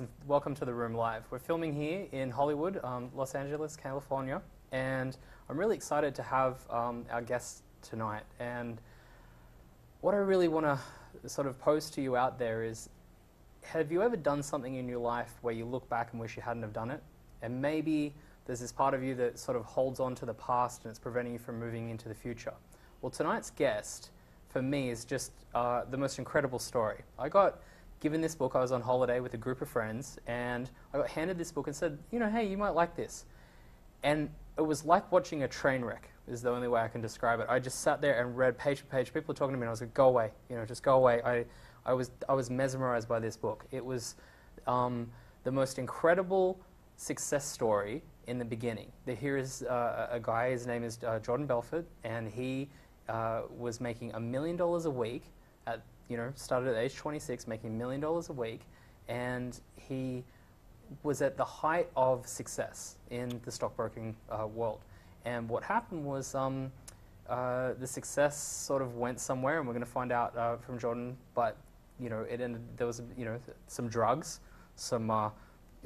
and welcome to The Room Live. We're filming here in Hollywood, um, Los Angeles, California, and I'm really excited to have um, our guest tonight. And what I really want to sort of pose to you out there is have you ever done something in your life where you look back and wish you hadn't have done it? And maybe there's this part of you that sort of holds on to the past and it's preventing you from moving into the future. Well, tonight's guest, for me, is just uh, the most incredible story. I got given this book. I was on holiday with a group of friends, and I got handed this book and said, you know, hey, you might like this. And it was like watching a train wreck, is the only way I can describe it. I just sat there and read page for page. People were talking to me, and I was like, go away, you know, just go away. I, I, was, I was mesmerized by this book. It was um, the most incredible success story in the beginning. The, here is uh, a guy, his name is uh, Jordan Belfort, and he uh, was making a million dollars a week at you know, started at age 26, making a million dollars a week, and he was at the height of success in the stockbroking uh, world. And what happened was um, uh, the success sort of went somewhere, and we're going to find out uh, from Jordan. But you know, it ended. There was you know some drugs, some uh,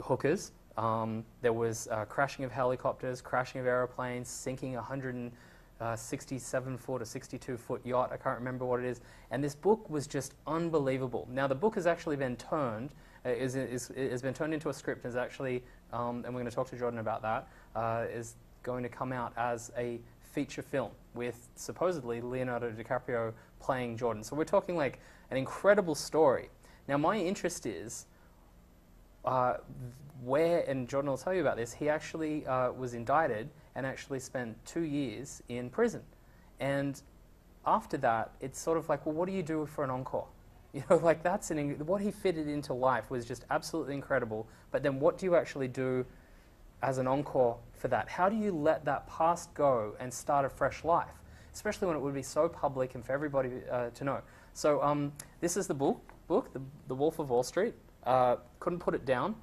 hookers. Um, there was uh, crashing of helicopters, crashing of airplanes, sinking 100 uh, 67 foot or 62 foot yacht. I can't remember what it is. And this book was just unbelievable. Now, the book has actually been turned, uh, is, is, is been turned into a script, is actually, um, and we're going to talk to Jordan about that, uh, is going to come out as a feature film with supposedly Leonardo DiCaprio playing Jordan. So we're talking like an incredible story. Now, my interest is uh, where, and Jordan will tell you about this, he actually uh, was indicted and actually spent two years in prison. And after that, it's sort of like, well, what do you do for an encore? You know, like that's an, what he fitted into life was just absolutely incredible. But then what do you actually do as an encore for that? How do you let that past go and start a fresh life? Especially when it would be so public and for everybody uh, to know. So um, this is the book, book the, the Wolf of Wall Street. Uh, couldn't put it down.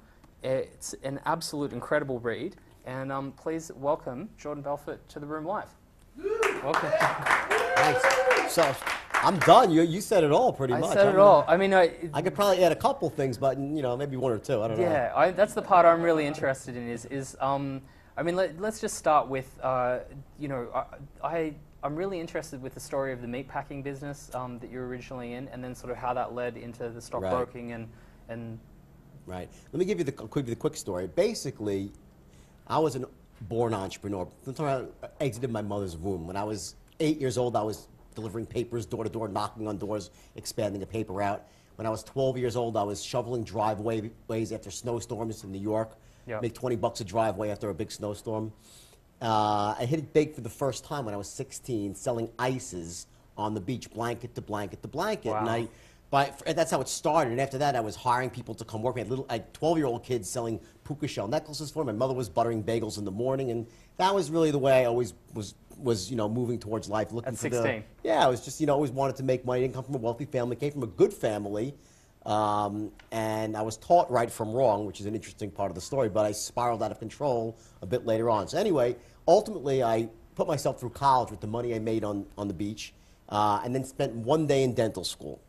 It's an absolute incredible read. And um, please welcome Jordan Belfort to the room live. welcome. Thanks. So I'm done. You, you said it all pretty I much. said I'm it all. I mean, I, I could probably add a couple things, but you know, maybe one or two. I don't know. yeah, I, that's the part I'm really interested in. Is is um, I mean, let, us just start with uh, you know, I, I I'm really interested with the story of the meatpacking business um, that you're originally in, and then sort of how that led into the stockbroking right. and and. Right. Let me give you the quick the quick story. Basically, I was a born entrepreneur. I exited my mother's womb. When I was eight years old, I was delivering papers door to door, knocking on doors, expanding a paper route. When I was 12 years old, I was shoveling driveways after snowstorms in New York. Yep. Make 20 bucks a driveway after a big snowstorm. Uh, I hit it big for the first time when I was 16, selling ices on the beach, blanket to blanket to blanket. Wow. And I but that's how it started. And after that, I was hiring people to come work. We had little, like 12 year old kids selling puka shell necklaces for me. My mother was buttering bagels in the morning. And that was really the way I always was, was you know, moving towards life. Looking At for 16. The, yeah, I was just, you know, always wanted to make money. Didn't come from a wealthy family, came from a good family. Um, and I was taught right from wrong, which is an interesting part of the story, but I spiraled out of control a bit later on. So, anyway, ultimately, I put myself through college with the money I made on, on the beach, uh, and then spent one day in dental school.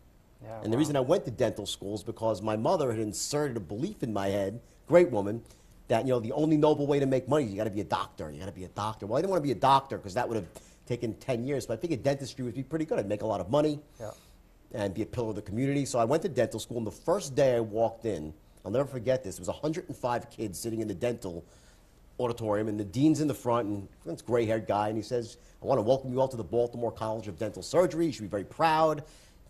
Yeah, and wow. the reason I went to dental school is because my mother had inserted a belief in my head, great woman, that you know the only noble way to make money is you got to be a doctor. You got to be a doctor. Well, I didn't want to be a doctor because that would have taken 10 years, but I figured dentistry would be pretty good. I'd make a lot of money yeah. and be a pillar of the community. So I went to dental school, and the first day I walked in, I'll never forget this. There was 105 kids sitting in the dental auditorium, and the dean's in the front, and this gray-haired guy, and he says, "I want to welcome you all to the Baltimore College of Dental Surgery. You should be very proud."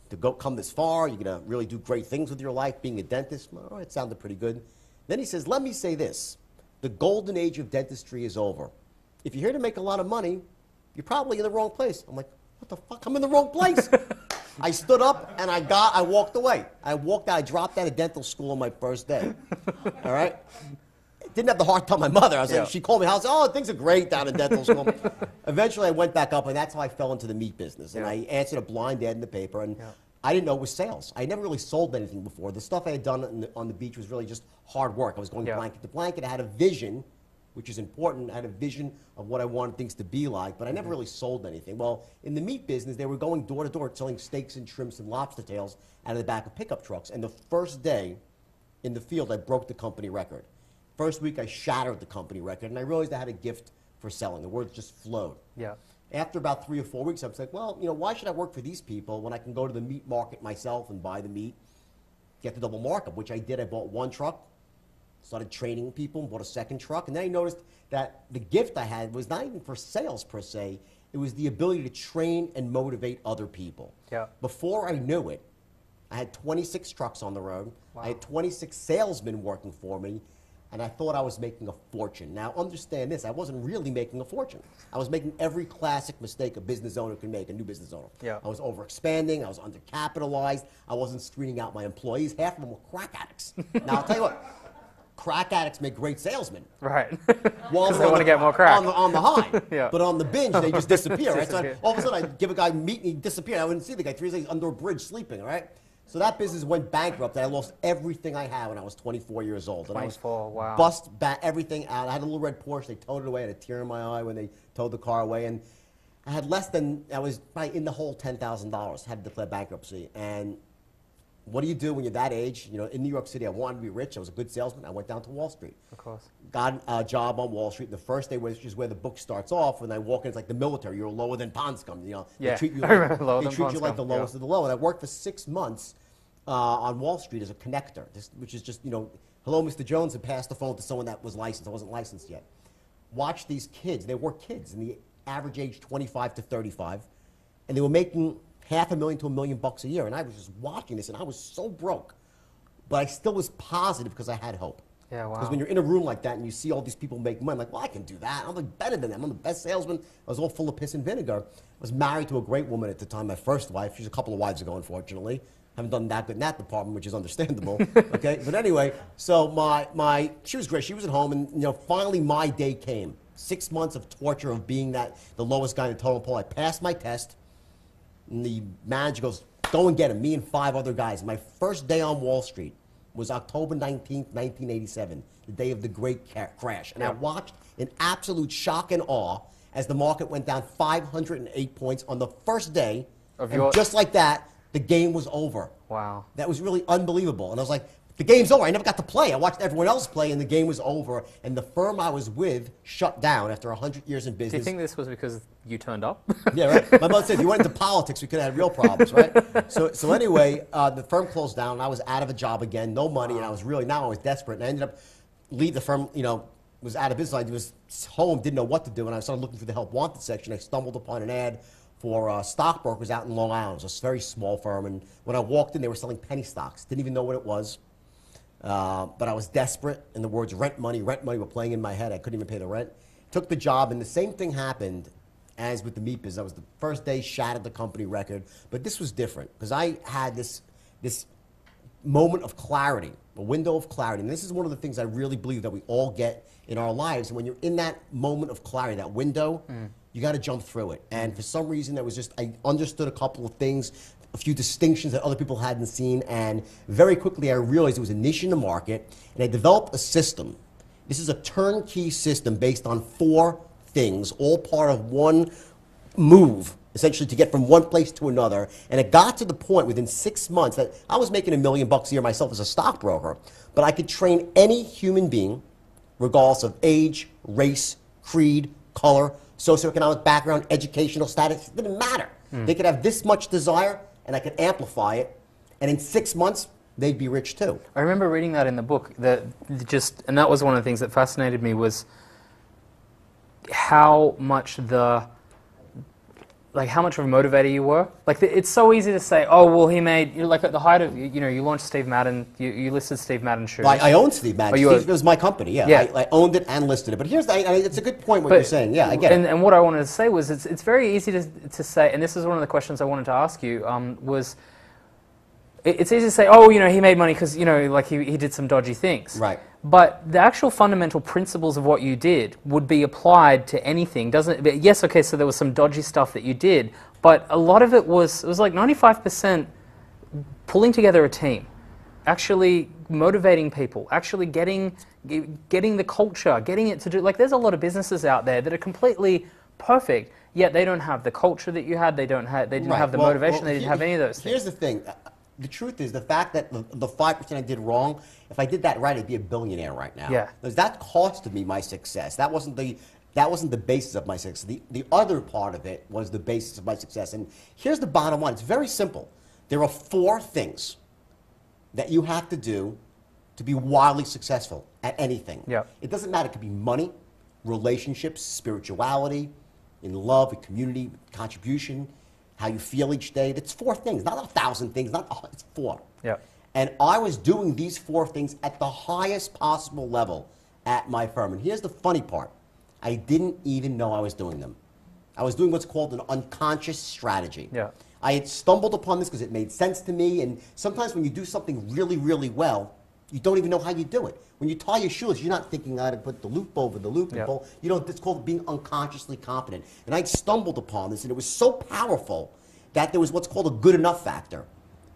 To go come this far. You're going to really do great things with your life being a dentist. Well, it sounded pretty good. Then he says, let me say this. The golden age of dentistry is over. If you're here to make a lot of money, you're probably in the wrong place. I'm like, what the fuck? I'm in the wrong place. I stood up and I got, I walked away. I walked out, I dropped out of dental school on my first day. All right? Didn't have the heart to tell my mother. I was yeah. like, she called me. I was like, oh, things are great down in dental school. Eventually, I went back up, and that's how I fell into the meat business. And yeah. I answered a blind ad in the paper, and yeah. I didn't know it was sales. I never really sold anything before. The stuff I had done the, on the beach was really just hard work. I was going blanket to blanket. I had a vision, which is important. I had a vision of what I wanted things to be like, but I never mm-hmm. really sold anything. Well, in the meat business, they were going door to door selling steaks and shrimps and lobster tails out of the back of pickup trucks. And the first day, in the field, I broke the company record. First week, I shattered the company record, and I realized I had a gift for selling. The words just flowed. Yeah. After about three or four weeks, I was like, well, you know, why should I work for these people when I can go to the meat market myself and buy the meat, get the double markup, which I did. I bought one truck, started training people, bought a second truck, and then I noticed that the gift I had was not even for sales per se. It was the ability to train and motivate other people. Yeah. Before I knew it, I had 26 trucks on the road. Wow. I had 26 salesmen working for me, and I thought I was making a fortune. Now, understand this: I wasn't really making a fortune. I was making every classic mistake a business owner can make, a new business owner. Yeah. I was overexpanding. I was undercapitalized. I wasn't screening out my employees. Half of them were crack addicts. now, I'll tell you what. Crack addicts make great salesmen. Right. They're they want to the- get more crack. On the, on the high. Yeah. But on the binge, they just disappear. right? So I- all of a sudden, I'd give a guy meat and he'd disappear. I wouldn't see the guy. Three days under a bridge sleeping, all right? So that business went bankrupt. and I lost everything I had when I was 24 years old. And I was 24, wow. Bust ba- everything out. I had a little red Porsche. They towed it away. I had a tear in my eye when they towed the car away. And I had less than, I was probably in the hole $10,000. Had to declare bankruptcy. And what do you do when you're that age? You know, in New York City, I wanted to be rich. I was a good salesman. I went down to Wall Street of course. got a job on Wall Street. The first day, which is where the book starts off, when I walk in, it's like the military. You're lower than pond scum. You know, Yeah, they treat you like, lower they treat you like the yeah. lowest of the low. And I worked for six months uh, on Wall Street as a connector, this, which is just you know, hello, Mr. Jones, and pass the phone to someone that was licensed. I wasn't licensed yet. Watch these kids. They were kids, in the average age 25 to 35, and they were making half a million to a million bucks a year. And I was just watching this, and I was so broke, but I still was positive because I had hope. Yeah, wow. Because when you're in a room like that and you see all these people make money, like, well, I can do that. I'm like better than them. I'm the best salesman. I was all full of piss and vinegar. I was married to a great woman at the time, my first wife. She's a couple of wives ago, unfortunately. Haven't done that good in that department, which is understandable. okay, but anyway, so my my she was great. She was at home, and you know, finally my day came. Six months of torture of being that the lowest guy in the total poll. I passed my test. And the manager goes, go and get him, me and five other guys. My first day on Wall Street was October 19th, 1987, the day of the great crash. And I watched in absolute shock and awe as the market went down 508 points on the first day. Of and your- just like that, the game was over. Wow. That was really unbelievable. And I was like, the game's over. I never got to play. I watched everyone else play, and the game was over. And the firm I was with shut down after 100 years in business. Do you think this was because you turned up? Yeah, right. My mother said if you went into politics, we could have had real problems, right? So, so anyway, uh, the firm closed down. And I was out of a job again, no money, and I was really now I was desperate. And I ended up leave the firm. You know, was out of business. I was home, didn't know what to do, and I started looking through the help wanted section. I stumbled upon an ad for uh, stockbrokers out in Long Island. It was a very small firm, and when I walked in, they were selling penny stocks. Didn't even know what it was. Uh, but I was desperate, and the words rent money, rent money were playing in my head. I couldn't even pay the rent. Took the job, and the same thing happened as with the meat biz. I was the first day, shattered the company record, but this was different because I had this, this moment of clarity, a window of clarity. And this is one of the things I really believe that we all get in our lives. And when you're in that moment of clarity, that window, you got to jump through it. And for some reason, that was just, I understood a couple of things, a few distinctions that other people hadn't seen. And very quickly, I realized it was a niche in the market. And I developed a system. This is a turnkey system based on four things, all part of one move essentially to get from one place to another. And it got to the point within six months that I was making a million bucks a year myself as a stockbroker, but I could train any human being, regardless of age, race, creed, color, socioeconomic background, educational status. It didn't matter. Hmm. They could have this much desire, and I could amplify it. And in six months, they'd be rich too. I remember reading that in the book. That just, and that was one of the things that fascinated me was how much the, like how much of a motivator you were. Like the, it's so easy to say, oh well, he made. You're like at the height of, you, you know, you launched Steve Madden. You, you listed Steve Madden shoes. I, I owned Steve Madden. Oh, Steve, it was my company. Yeah, Yeah. I, I owned it and listed it. But here's the. I, it's a good point what you're saying. Yeah, I get and, it. And what I wanted to say was, it's, it's very easy to, to say, and this is one of the questions I wanted to ask you, um, was it's easy to say, oh, you know, he made money because, you know, like he, he did some dodgy things. Right. But the actual fundamental principles of what you did would be applied to anything, doesn't it? Yes, okay, so there was some dodgy stuff that you did, but a lot of it was, it was like 95% pulling together a team, actually motivating people, actually getting getting the culture, getting it to do. Like, there's a lot of businesses out there that are completely perfect, yet they don't have the culture that you had. They don't have. They didn't Right. have the Well- motivation. well, they didn't here- have any of those things. Here's the thing. The truth is the fact that the, the 5% I did wrong, if I did that right, I'd be a billionaire right now. Yeah. Because that costed me my success. That wasn't the that wasn't the basis of my success. The, the other part of it was the basis of my success. And here's the bottom line. It's very simple. There are four things that you have to do to be wildly successful at anything. Yeah. It doesn't matter. It could be money, relationships, spirituality, in love, in community, contribution, how you feel each day. That's four things, not a thousand things. Not a- it's four. Yeah. And I was doing these four things at the highest possible level at my firm. And here's the funny part: I didn't even know I was doing them. I was doing what's called an unconscious strategy. Yeah. I had stumbled upon this because it made sense to me. And sometimes when you do something really, really well, you don't even know how you do it. When you tie your shoes, you're not thinking how to put the loop over the loop. and Yeah. pull. You know, it's called being unconsciously competent. And I stumbled upon this, and it was so powerful that there was what's called a good enough factor.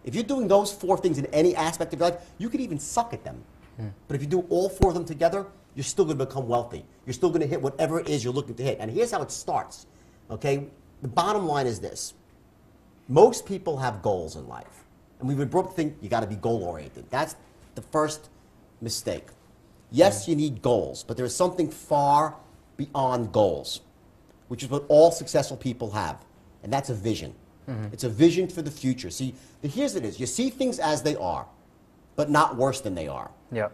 If you're doing those four things in any aspect of your life, you could even suck at them. Hmm. But if you do all four of them together, you're still going to become wealthy. You're still going to hit whatever it is you're looking to hit. And here's how it starts. Okay? The bottom line is this most people have goals in life. And we've been brought to think you got to be goal oriented. That's the first mistake. Yes, you need goals, but there's something far beyond goals, which is what all successful people have, and that's a vision. Mm-hmm. It's a vision for the future. See, the- here's it is you see things as they are, but not worse than they are, Yeah.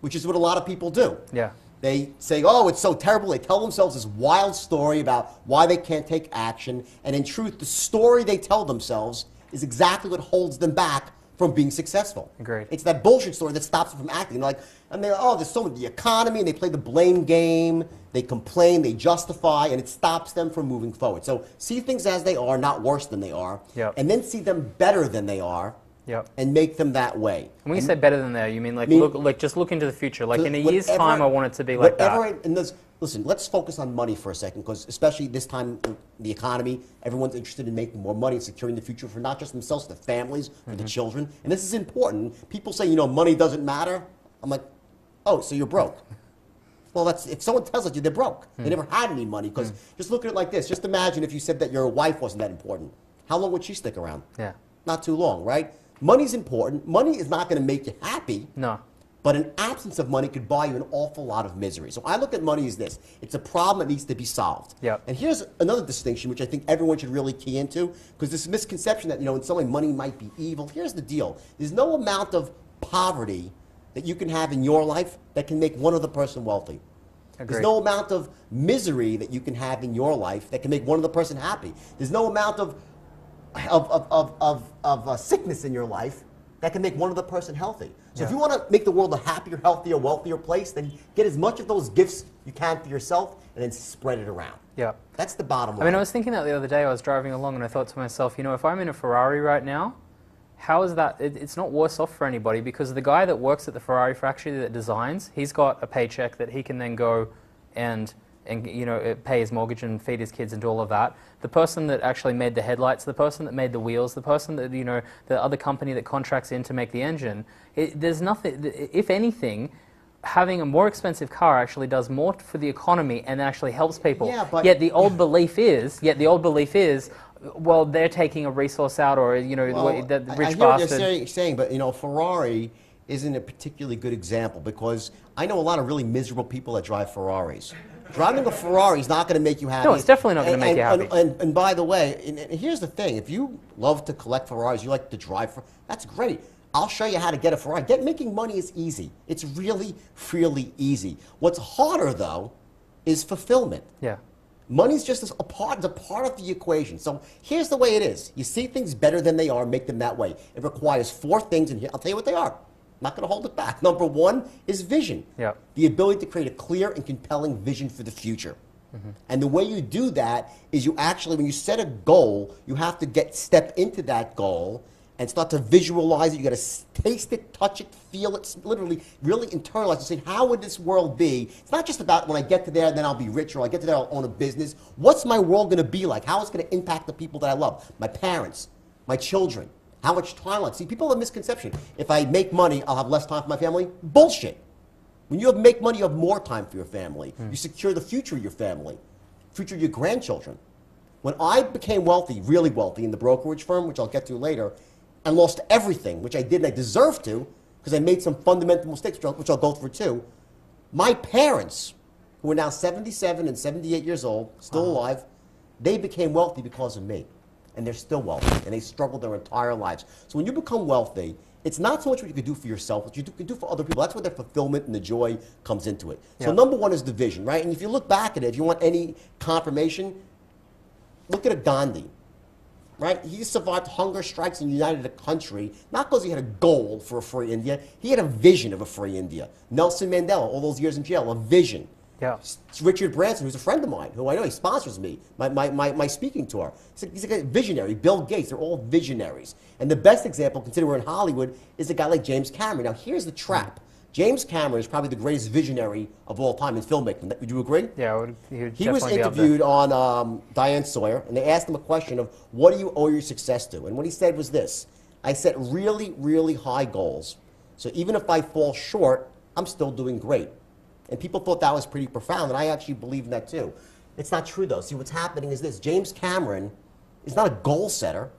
which is what a lot of people do. Yeah. They say, oh, it's so terrible. They tell themselves this wild story about why they can't take action. And in truth, the story they tell themselves is exactly what holds them back from being successful. Agreed. It's that bullshit story that stops them from acting. They're like, and they're, oh, there's so much, the economy, and they play the blame game. They complain, they justify, and it stops them from moving forward. So see things as they are, not worse than they are. Yep. And then see them better than they are. Yep. And make them that way. And when you say better than that, you mean like mean- look, like just look into the future. Like in a year's time, I want it to be like whatever that. it- and this, listen, let's focus on money for a second, because especially this time in the economy, everyone's interested in making more money and securing the future for not just themselves, the families, for Mm-hmm. the children. And this is important. People say, you know, money doesn't matter. I'm like, oh, so you're broke. Well, that's if someone tells you they're broke, Hmm. they never had any money. Because just look at it like this. Just imagine if you said that your wife wasn't that important. How long would she stick around? Yeah. Not too long, right? Money's important. Money is not going to make you happy. No. But an absence of money could buy you an awful lot of misery. So I look at money as this it's a problem that needs to be solved. Yep. And here's another distinction, which I think everyone should really key into, because this misconception that, you know, in some way money might be evil. Here's the deal there's no amount of poverty that you can have in your life that can make one other person wealthy. Agreed. There's no amount of misery that you can have in your life that can make one other person happy. There's no amount of, of, of, of, of, of uh, sickness in your life that can make one other person healthy. So if you want to make the world a happier, healthier, wealthier place, then get as much of those gifts you can for yourself and then spread it around. Yeah. That's the bottom line. I mean, I was thinking that the other day. I was driving along and I thought to myself, you know, if I'm in a Ferrari right now, how is that? It, it's not worse off for anybody because the guy that works at the Ferrari factory that designs, he's got a paycheck that he can then go and and you know pay his mortgage and feed his kids and do all of that. The person that actually made the headlights, the person that made the wheels, the person that you know the other company that contracts in to make the engine. It, there's nothing. If anything. Having a more expensive car actually does more for the economy and actually helps people. Yeah, but- Yet the old belief is, yet the old belief is, well, they're taking a resource out, or you know, the, way- the, the I- rich I hear what bastard. you're saying, saying, but you know, Ferrari isn't a particularly good example because I know a lot of really miserable people that drive Ferraris. Driving a Ferrari is not going to make you happy. No, it's definitely not gonna And- make you happy. And, and, and by the way, and, and here's the thing: if you love to collect Ferraris, you like to drive, for, that's great. I'll show you how to get a Ferrari. Get making money is easy. It's really, really easy. What's harder though is fulfillment. Yeah, Money's just a part, a part of the equation. So here's the way it is. You see things better than they are, make them that way. It requires four things, and here, I'll tell you what they are. Not going to hold it back. Number one is vision. Yeah. The ability to create a clear and compelling vision for the future. Mm-hmm. And the way you do that is you actually, when you set a goal, you have to get step into that goal and start to visualize it. You got to taste it, touch it, feel it, literally, really internalize it. Say, how would this world be? It's not just about when I get to there, then I'll be rich, or I get to there, I'll own a business. What's my world going to be like? How is it going to impact the people that I love? My parents, my children. How much time? See, people have a misconception. If I make money, I'll have less time for my family. Bullshit. When you make money, you have more time for your family. Hmm. You secure the future of your family, future of your grandchildren. When I became wealthy, really wealthy in the brokerage firm, which I'll get to later, and lost everything, which I did and I deserved to, because I made some fundamental mistakes, which I'll, which I'll go through too. My parents, who are now 77 and 78 years old, still uh-huh. alive, they became wealthy because of me. And they're still wealthy, and they struggled their entire lives. So when you become wealthy, it's not so much what you can do for yourself, what you do, can do for other people. That's where the fulfillment and the joy comes into it. So Yeah. number one is the vision, right? And if you look back at it, if you want any confirmation, look at a Gandhi, right? He survived hunger strikes and united a country, not because he had a goal for a free India, he had a vision of a free India. Nelson Mandela, all those years in jail, a vision. Yeah. Richard Branson, who's a friend of mine, who I know he sponsors me, my, my, my, my speaking tour. He's a, he's a visionary. Bill Gates, they're all visionaries. And the best example, considering we're in Hollywood, is a guy like James Cameron. Now, here's the trap. James Cameron is probably the greatest visionary of all time in filmmaking. Would you agree? Yeah, would, he would He was definitely be up there. interviewed on um, Diane Sawyer, and they asked him a question of, what do you owe your success to? And what he said was this, I set really, really high goals. So even if I fall short, I'm still doing great. And people thought that was pretty profound, and I actually believe in that too. It's not true though. See, what's happening is this, James Cameron is not a goal setter,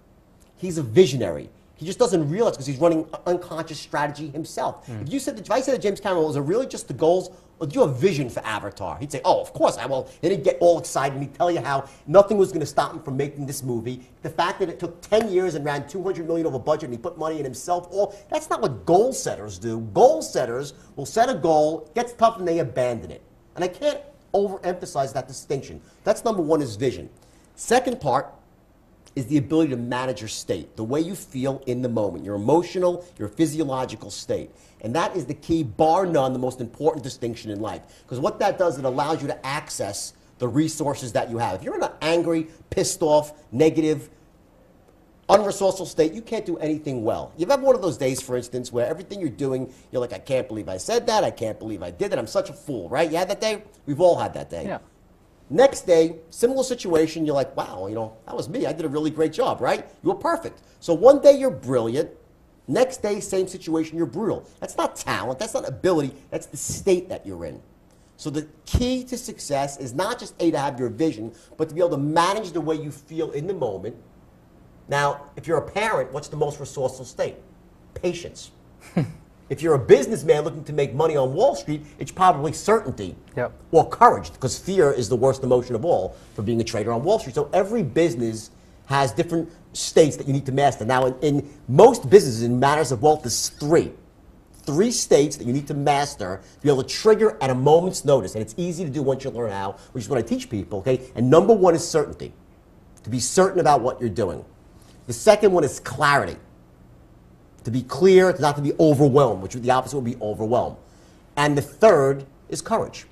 he's a visionary. He just doesn't realize because he's running unconscious strategy himself. Hmm. If you said, that, if I said that James Cameron was it really just the goals, or do you have vision for Avatar? He'd say, oh, of course I will. Then he'd get all excited and he'd tell you how nothing was going to stop him from making this movie. The fact that it took 10 years and ran 200 million over budget and he put money in himself, all that's not what goal setters do. Goal setters will set a goal, gets tough, and they abandon it. And I can't overemphasize that distinction. That's number one is vision. Second part is the ability to manage your state, the way you feel in the moment, your emotional, your physiological state. And that is the key, bar none, the most important distinction in life. Because what that does, it allows you to access the resources that you have. If you're in an angry, pissed off, negative, unresourceful state, you can't do anything well. You've had one of those days, for instance, where everything you're doing, you're like, I can't believe I said that, I can't believe I did that, I'm such a fool, right? You had that day? We've all had that day. Yeah. Next day, similar situation, you're like, wow, you know, that was me. I did a really great job, right? You were perfect. So one day you're brilliant. Next day, same situation, you're brutal. That's not talent, that's not ability, that's the state that you're in. So the key to success is not just A, to have your vision, but to be able to manage the way you feel in the moment. Now, if you're a parent, what's the most resourceful state? Patience. if you're a businessman looking to make money on Wall Street, it's probably certainty Yep. or courage, because fear is the worst emotion of all for being a trader on Wall Street. So every business has different states that you need to master. Now, in, in most businesses, in matters of wealth, there's three. Three states that you need to master to be able to trigger at a moment's notice. And it's easy to do once you learn how, which is what I teach people, okay? And number one is certainty, to be certain about what you're doing. The second one is clarity to be clear, to not to be overwhelmed, which the opposite would be overwhelmed. And the third is courage,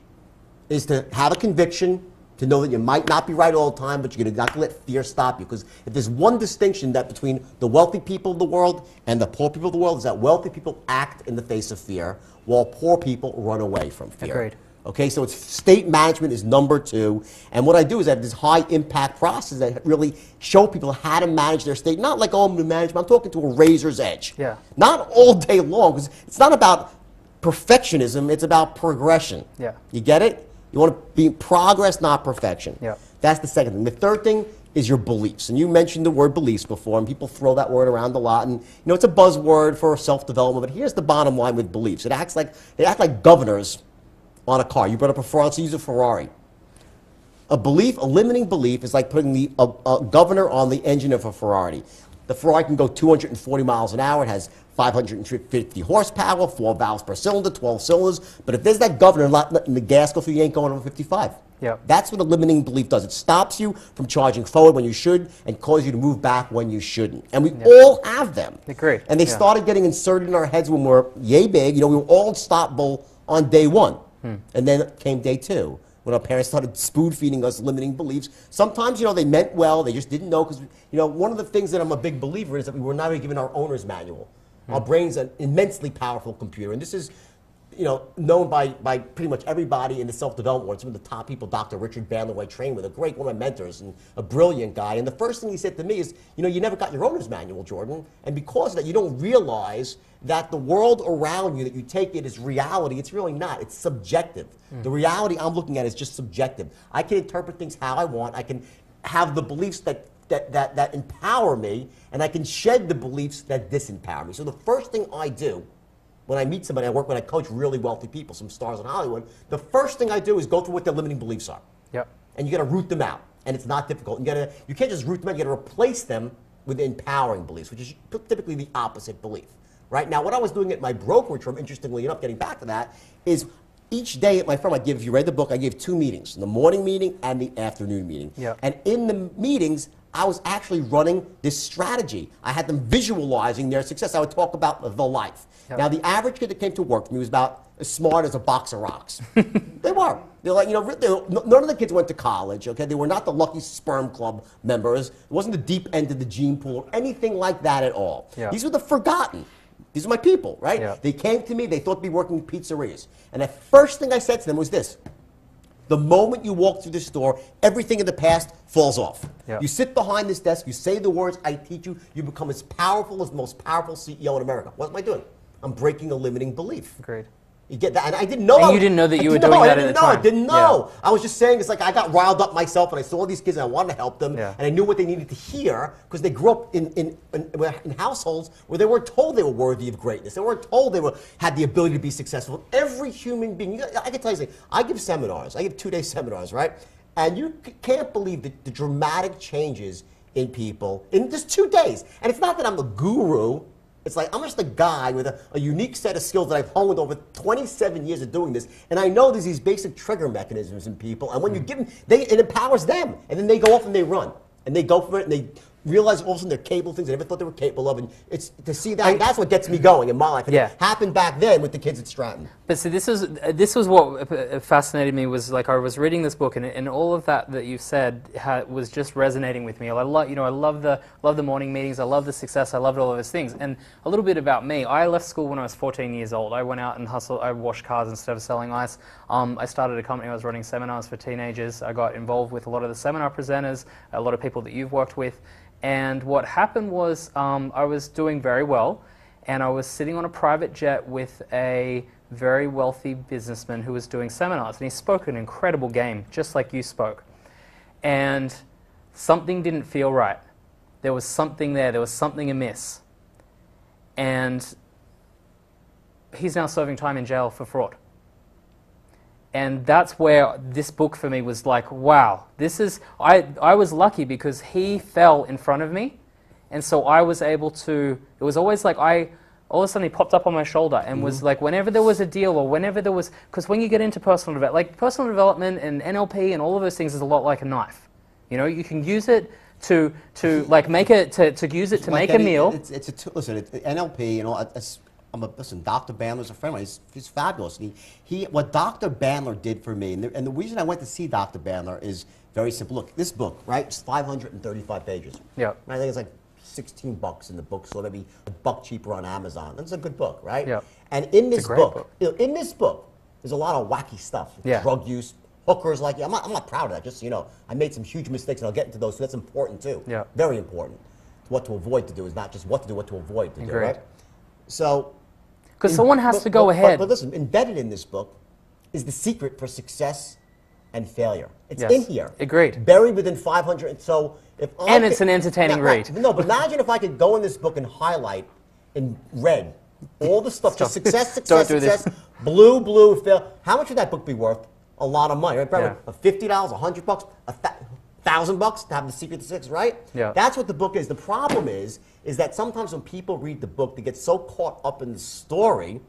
is to have a conviction, to know that you might not be right all the time, but you're gonna not let fear stop you. Because if there's one distinction that between the wealthy people of the world and the poor people of the world is that wealthy people act in the face of fear, while poor people run away from fear. Agreed. Okay, so it's state management is number two. And what I do is I have this high impact process that really show people how to manage their state. Not like, oh, I'm going to manage, I'm talking to a razor's edge. Yeah. Not all day long, because it's not about perfectionism, it's about progression. Yeah. You get it? You want to be progress, not perfection. Yeah. That's the second thing. The third thing is your beliefs. And you mentioned the word beliefs before, and people throw that word around a lot. And you know, it's a buzzword for self-development. But here's the bottom line with beliefs: it acts like they act like governors on a car. You brought up a Ferrari, let's use a Ferrari. A belief, a limiting belief, is like putting the a, a governor on the engine of a Ferrari. The Ferrari can go 240 miles an hour. It has 550 horsepower, four valves per cylinder, 12 cylinders. But if there's that governor not letting the gas go through, you ain't going over 55. Yep. That's what a limiting belief does. It stops you from charging forward when you should and causes you to move back when you shouldn't. And we all have them. Agreed. And they Yeah. started getting inserted in our heads when we're yay big. You know, we were all unstoppable on day one. Hmm. And then came day two when our parents started spoon feeding us limiting beliefs. Sometimes, you know, they meant well, they just didn't know. Because, you know, one of the things that I'm a big believer in is that we were not even given our owner's manual. Hmm. Our brain's an immensely powerful computer. And this is, you know, known by, by pretty much everybody in the self-development world. Some of the top people, Dr. Richard Bandler, who I trained with, a great one of my mentors and a brilliant guy. And the first thing he said to me is, you know, you never got your owner's manual, Jordan. And because of that, you don't realize that the world around you that you take it as reality, it's really not. It's subjective. Hmm. The reality I'm looking at is just subjective. I can interpret things how I want. I can have the beliefs that that, that, that empower me, and I can shed the beliefs that disempower me. So the first thing I do when I meet somebody, I work when I coach really wealthy people, some stars in Hollywood, the first thing I do is go through what their limiting beliefs are. Yep. And you got to root them out. And it's not difficult. You, gotta, you can't just root them out, you got to replace them with empowering beliefs, which is typically the opposite belief. Right now, what I was doing at my brokerage firm, interestingly enough, getting back to that, is each day at my firm, I give, if you read the book, I give two meetings, the morning meeting and the afternoon meeting. Yep. And in the meetings, I was actually running this strategy. I had them visualizing their success. I would talk about the life. Yep. Now, the average kid that came to work for me was about as smart as a box of rocks. they were. They're like, you know, were- none of the kids went to college, okay? They were not the lucky sperm club members. It wasn't the deep end of the gene pool, or anything like that at all. Yeah. These were the forgotten. These are my people, right? Yeah. They came to me, they thought to be working in pizzerias. And the first thing I said to them was this the moment you walk through the store, everything in the past falls off. You sit behind this desk, you say the words I teach you, you become as powerful as the most powerful CEO in America. What am I doing? I'm breaking a limiting belief. Agreed. You get that? And I didn't know. And you didn't know that you were doing know. that I didn't know. I didn't Yeah. know. I was just saying it's like I got riled up myself and I saw these kids and I wanted to help them Yeah. and I knew what they needed to hear because they grew up in, in, in, in households where they weren't told they were worthy of greatness. They weren't told they were, had the ability to be successful. Every human being, you I can tell you something. I give seminars. I give two-day seminars, right? And you c- can't believe the, the dramatic changes in people in just two days. And it's not that I'm a guru. It's like I'm just a guy with a, a unique set of skills that I've honed over 27 years of doing this, and I know there's these basic trigger mechanisms in people. And when you mm. give them, they, it empowers them, and then they go off and they run, and they go for it, and they realize all of a sudden they're capable of things they never thought they were capable of, and it's to see that. I- that's what gets me going in my life. And Yeah. it happened back then with the kids at Stratton. But see, this is uh, this was what uh, fascinated me was like I was reading this book and, and all of that that you said ha- was just resonating with me. I love you know I love the love the morning meetings. I love the success. I loved all of those things. And a little bit about me. I left school when I was 14 years old. I went out and hustled. I washed cars instead of selling ice. Um, I started a company. I was running seminars for teenagers. I got involved with a lot of the seminar presenters, a lot of people that you've worked with. And what happened was um, I was doing very well and I was sitting on a private jet with a very wealthy businessman who was doing seminars, and he spoke an incredible game, just like you spoke. And something didn't feel right. There was something there, there was something amiss. And he's now serving time in jail for fraud. And that's where this book for me was like, wow, this is. I, I was lucky because he fell in front of me. And so I was able to. It was always like I. All of a sudden, he popped up on my shoulder and was mm-hmm. like, whenever there was a deal or whenever there was. Because when you get into personal development, like personal development and NLP and all of those things is a lot like a knife. You know, you can use it to, to like make it, to, to use it to Like make a meal. It's, it's a t- listen. It's NLP and all. Uh, it's, I'm a listen. Dr. Bandler's a friend of mine. He's, he's fabulous. And he, he, what Dr. Bandler did for me, and the, and the reason I went to see Dr. Bandler is very simple. Look, this book, right? It's 535 pages. Yeah. I think it's like 16 bucks in the bookstore, maybe a buck cheaper on Amazon. That's a good book, right? Yeah. And in this book, book. you know, in this book, there's a lot of wacky stuff. Yeah. Drug use, hookers like I'm not, I'm not proud of that. Just you know, I made some huge mistakes, and I'll get into those. So that's important too. Yeah. Very important. What to avoid to do is not just what to do, what to avoid to do. Agreed. Right. So. Because someone has but- to go but- ahead. But, but listen, embedded in this book is the secret for success and failure. It's Yes. in here. Agreed. Buried within 500. And So if I And could- it's an entertaining Now, read. No, but imagine if I could go in this book and highlight in red all the stuff, just success, success, success, blue, blue, fail. How much would that book be worth? A lot of money, right? Yeah. a fifty dollars, a hundred bucks, a thousand bucks to have the secret to six, right? Yeah. That's what the book is. The problem is, is that sometimes when people read the book, they get so caught up in the story,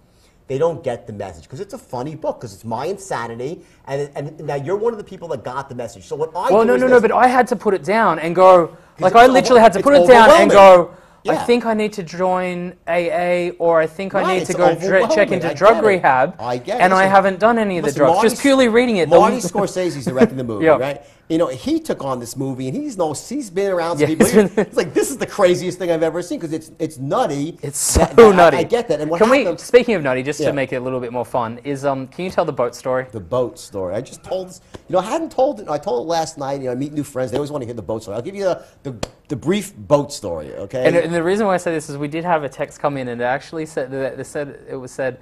they don't get the message because it's a funny book because it's my insanity, and, and now you're one of the people that got the message. So what I Well, no, no, no, but I had to put it down and go, like, I literally had to put it down and go, I think I need to join AA or I think I need to go dr- check into drug it. rehab. I. And I haven't done any of the drugs. Marty Just purely reading it. the- Marty Scorsese's directing the movie, Yeah. right? You know, he took on this movie, and he's no, he's been around some Yeah, people. it's like this is the craziest thing I've ever seen because it's it's nutty. It's so That- that- nutty. I, get that. And what can we, speaking of nutty, just Yeah. to make it a little bit more fun, is um, can you tell the boat story? The boat story. I just told this. You know, I hadn't told it. I told it last night. You know, I meet new friends. They always want to hear the boat story. I'll give you the the, the brief boat story. Okay. And, and the reason why I say this is we did have a text come in and it actually said that it said it was said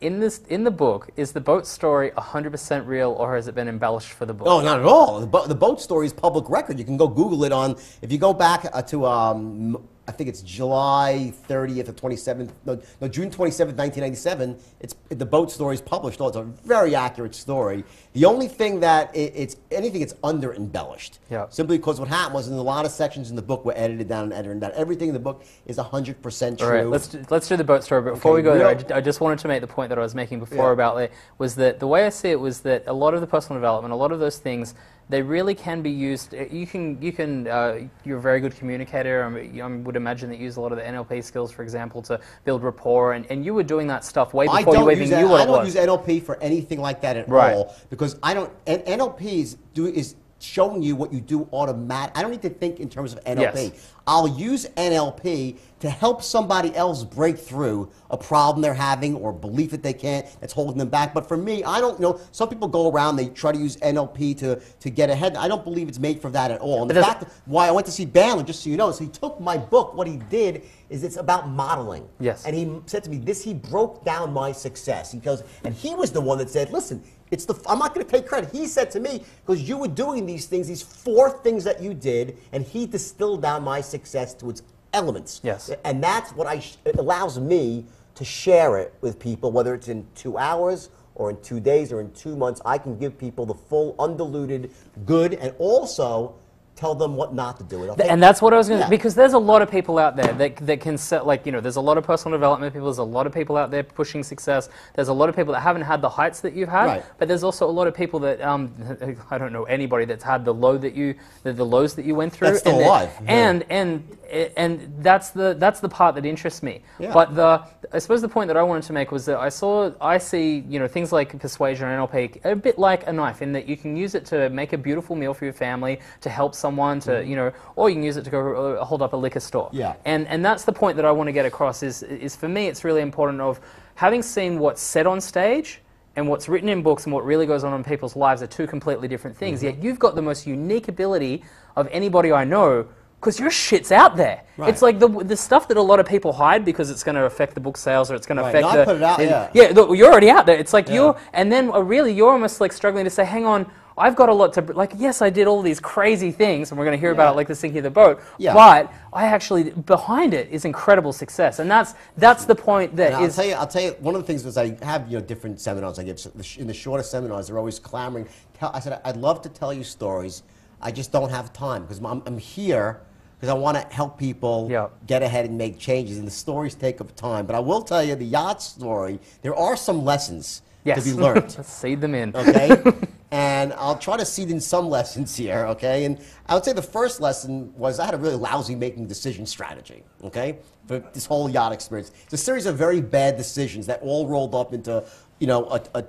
in this in the book, is the boat story 100% real, or has it been embellished for the book? No, not at all. The, bo- the boat story is public record. You can go Google it on. If you go back uh, to, um, I think it's July 30th or 27th, no, no June 27th, 1997. It's the boat story is published. Oh, it's a very accurate story. The only thing that it, it's anything it's under embellished. Yeah. Simply because what happened was in a lot of sections in the book were edited down and edited down. Everything in the book is 100% true. All right, let's do, let's do the boat story. But before Okay, we go there, I, real- ju- I just wanted to make the point that I was making before Yeah. about it was that the way I see it was that a lot of the personal development, a lot of those things, they really can be used. uh, You can you can uh, you're a very good communicator. I, I would imagine that you use a lot of the NLP skills, for example, to build rapport, and, and you were doing that stuff way I before you even knew what I it don't was. use NLP for anything like that at Right. all because I don't. NLP is do is showing you what you do automatic. I don't need to think in terms of NLP. Yes. I'll use NLP to help somebody else break through a problem they're having or belief that they can't that's holding them back. But for me, I don't know. Some people go around they try to use NLP to to get ahead. I don't believe it's made for that at all. And the fact why I went to see Bandler, just so you know, is he took my book. What he did is it's about modeling. Yes. And he said to me, "This he broke down my success." He goes, and he was the one that said, "Listen, it's the I'm not going to take credit." He said to me, "Because you were doing these things, these four things that you did, and he distilled down my success to its elements." Yes. And that's what I it allows me to share it with people, whether it's in two hours or in two days or in two months. I can give people the full, undiluted good, and also tell them what not to do. It'll And that's what I was going to, Yeah. because there's a lot of people out there that, that can set, like, you know, there's a lot of personal development people, there's a lot of people out there pushing success, there's a lot of people that haven't had the heights that you've had, Right. but there's also a lot of people that, um, I don't know anybody that's had the low that you, the, the lows that you went through. That's still and, alive, yeah. And, and, and that's the, that's the part that interests me. Yeah. But the, I suppose the point that I wanted to make was that I saw, I see, you know, things like persuasion and NLP a bit like a knife in that you can use it to make a beautiful meal for your family, to help someone, to, you know, or you can use it to go uh, hold up a liquor store. Yeah. And, and that's the point that I want to get across is, is for me, it's really important of having seen what's said on stage and what's written in books and what really goes on in people's lives are two completely different things. Mm-hmm. Yet you've got the most unique ability of anybody I know because your shit's out there. Right. It's like the, the stuff that a lot of people hide because it's going to affect the book sales or it's going to affect No, I the. put it out, the- yeah. Yeah, you're already out there. It's like you're, and then uh, really you're almost like struggling to say, hang on, I've got a lot to, like, yes, I did all these crazy things, and we're going to hear about it like the sinking of the boat, Yeah. but I actually, behind it is incredible success. And that's, that's the point that And I'll tell you, I'll tell you. One of the things was I have you know different seminars I give. So in the shorter seminars, they're always clamoring. Tell, I said I'd love to tell you stories. I just don't have time because I'm, I'm here because I want to help people Yeah. get ahead and make changes. And the stories take up time. But I will tell you the yacht story. There are some lessons yes. to be learned. Let's seed them in. okay? and I'll try to seed in some lessons here, okay? And I would say the first lesson was I had a really lousy making decision strategy, okay? For this whole yacht experience. It's a series of very bad decisions that all rolled up into, you know, a, a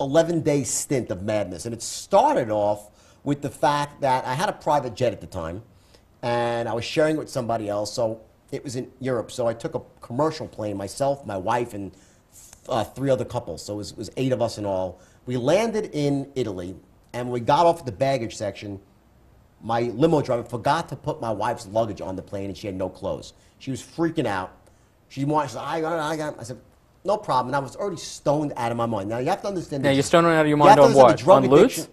11 day stint of madness. And it started off with the fact that I had a private jet at the time and I was sharing it with somebody else. So it was in Europe. So I took a commercial plane, myself, my wife, and uh, three other couples. So it was, it was eight of us in all. We landed in Italy, and when we got off the baggage section, my limo driver forgot to put my wife's luggage on the plane, and she had no clothes. She was freaking out. She wanted, she said, I got it, I got it. I said, no problem. And I was already stoned out of my mind. Now, you have to understand. Now, you're stoned out of your mind to on what? On addiction-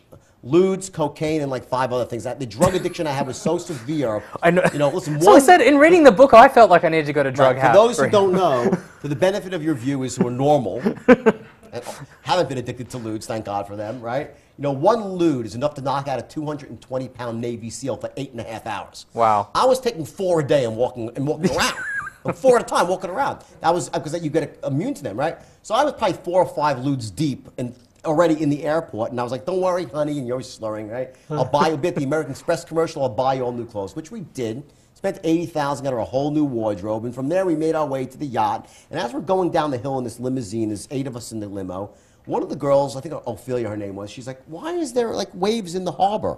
Ludes, cocaine, and like five other things. The drug addiction I had was so severe. I know. You know, listen, so I said in reading the book, I felt like I needed to go to drug Right, For house. those who free. don't know, for the benefit of your viewers who are normal, and haven't been addicted to ludes, thank God for them, right? You know, one lude is enough to knock out a 220 pound Navy SEAL for eight and a half hours. Wow. I was taking four a day and walking and walking around. Four at a time walking around. That was because you get immune to them, right? So I was probably four or five ludes deep and already in the airport, and I was like, "Don't worry, honey," and you're slurring, right? I'll buy a bit the American Express commercial. I'll buy you all new clothes, which we did. Spent eighty thousand, got her a whole new wardrobe, and from there we made our way to the yacht. And as we're going down the hill in this limousine, there's eight of us in the limo. One of the girls, I think Ophelia, her name was, she's like, "Why is there like waves in the harbor?"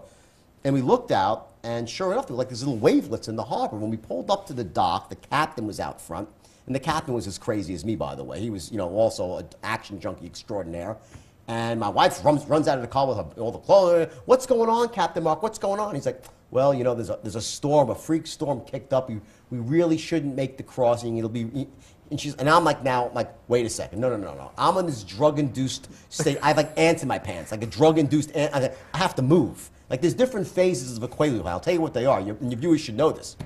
And we looked out, and sure enough, there were like these little wavelets in the harbor. When we pulled up to the dock, the captain was out front. And the captain was as crazy as me, by the way. He was, you know, also an action junkie extraordinaire. And my wife runs, runs out of the car with her, all the clothes. What's going on, Captain Mark? What's going on? He's like, well, you know, there's a, there's a storm, a freak storm kicked up. We, we really shouldn't make the crossing. It'll be, and she's and I'm like now I'm like wait a second no no no no I'm in this drug induced state I have like ants in my pants like a drug induced ant I have to move like there's different phases of a quaalude I'll tell you what they are your, your viewers should know this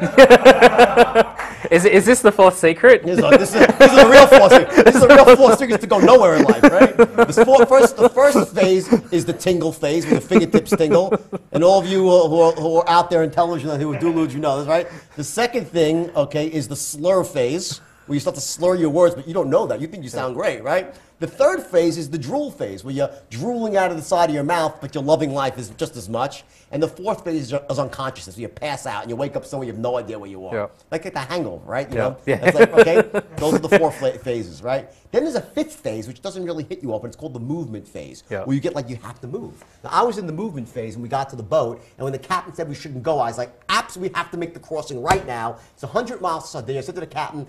Is, is this the fourth secret? this is, a, this, is, this is a real fourth secret. This is a real four secrets to go nowhere in life, right? The four, first, the first phase is the tingle phase, where the fingertips tingle. And all of you who who are, who are out there in television who are dooloods, you know this, right? The second thing, okay, is the slur phase, where you start to slur your words, but you don't know that. You think you sound great, right? The third phase is the drool phase, where you're drooling out of the side of your mouth, but your loving life is just as much. And the fourth phase is, unconsciousness, where you pass out and you wake up somewhere you have no idea where you are. Yeah. Like at the hangover, right? You Yeah. know? Yeah. It's like, okay, those are the four phases, right? Then there's a fifth phase, which doesn't really hit you up, and it's called the movement phase, Yeah. where you get like you have to move. Now, I was in the movement phase when we got to the boat, and when the captain said we shouldn't go, I was like, absolutely, we have to make the crossing right now. It's 100 miles a day. I said to the captain,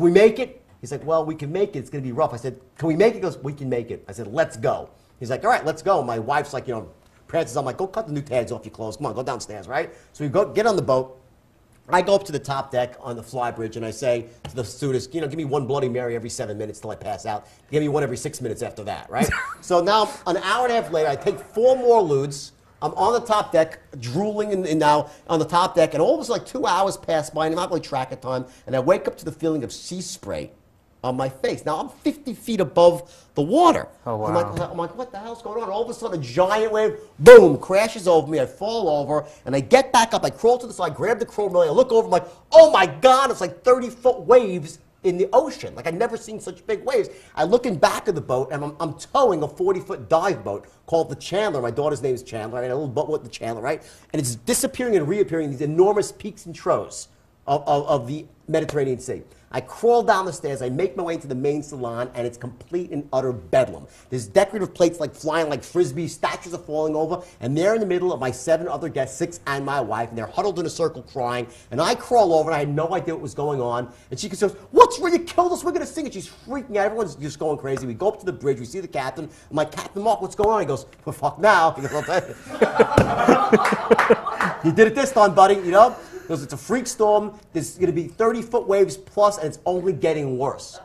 can we make it? He's like, well, we can make it. It's going to be rough. I said, can we make it? He goes, we can make it. I said, let's go. He's like, all right, let's go. My wife's like, you know, prances. I'm like, go cut the new tags off your clothes. Come on, go downstairs, right? So we go get on the boat. I go up to the top deck on the fly bridge and I say to the stewardess, you know, give me one Bloody Mary every seven minutes till I pass out. Give me one every six minutes after that, right? so now, an hour and a half later, I take four more ludes. I'm on the top deck, drooling and, and now on the top deck, and all of a sudden, like two hours pass by, and I'm not really tracking time, and I wake up to the feeling of sea spray on my face. Now I'm 50 feet above the water. Oh, I'm wow. like, I'm like, what the hell's going on? All of a sudden, a giant wave, boom, crashes over me. I fall over, and I get back up. I crawl to the side, grab the crow I look over. I'm like, oh my god, it's like 30 foot waves in the ocean. Like I'd never seen such big waves. I look in back of the boat, and I'm, I'm towing a 40 foot dive boat called the Chandler. My daughter's name is Chandler. I had a little boat with the Chandler, right? And it's disappearing and reappearing these enormous peaks and troughs of, of, of the Mediterranean Sea. I crawl down the stairs, I make my way into the main salon, and it's complete and utter bedlam. There's decorative plates like flying like frisbees, statues are falling over, and there in the middle of my seven other guests, six and my wife, and they're huddled in a circle crying, and I crawl over and I had no idea what was going on, and she goes, what's wrong? You killed us, we're gonna sing it. She's freaking out, everyone's just going crazy. We go up to the bridge, we see the captain, I'm like, Captain Mark, what's going on? He goes, well, fuck now. He. You did it this time, buddy, you know? Because it's a freak storm. There's going to be 30 foot waves plus, and it's only getting worse.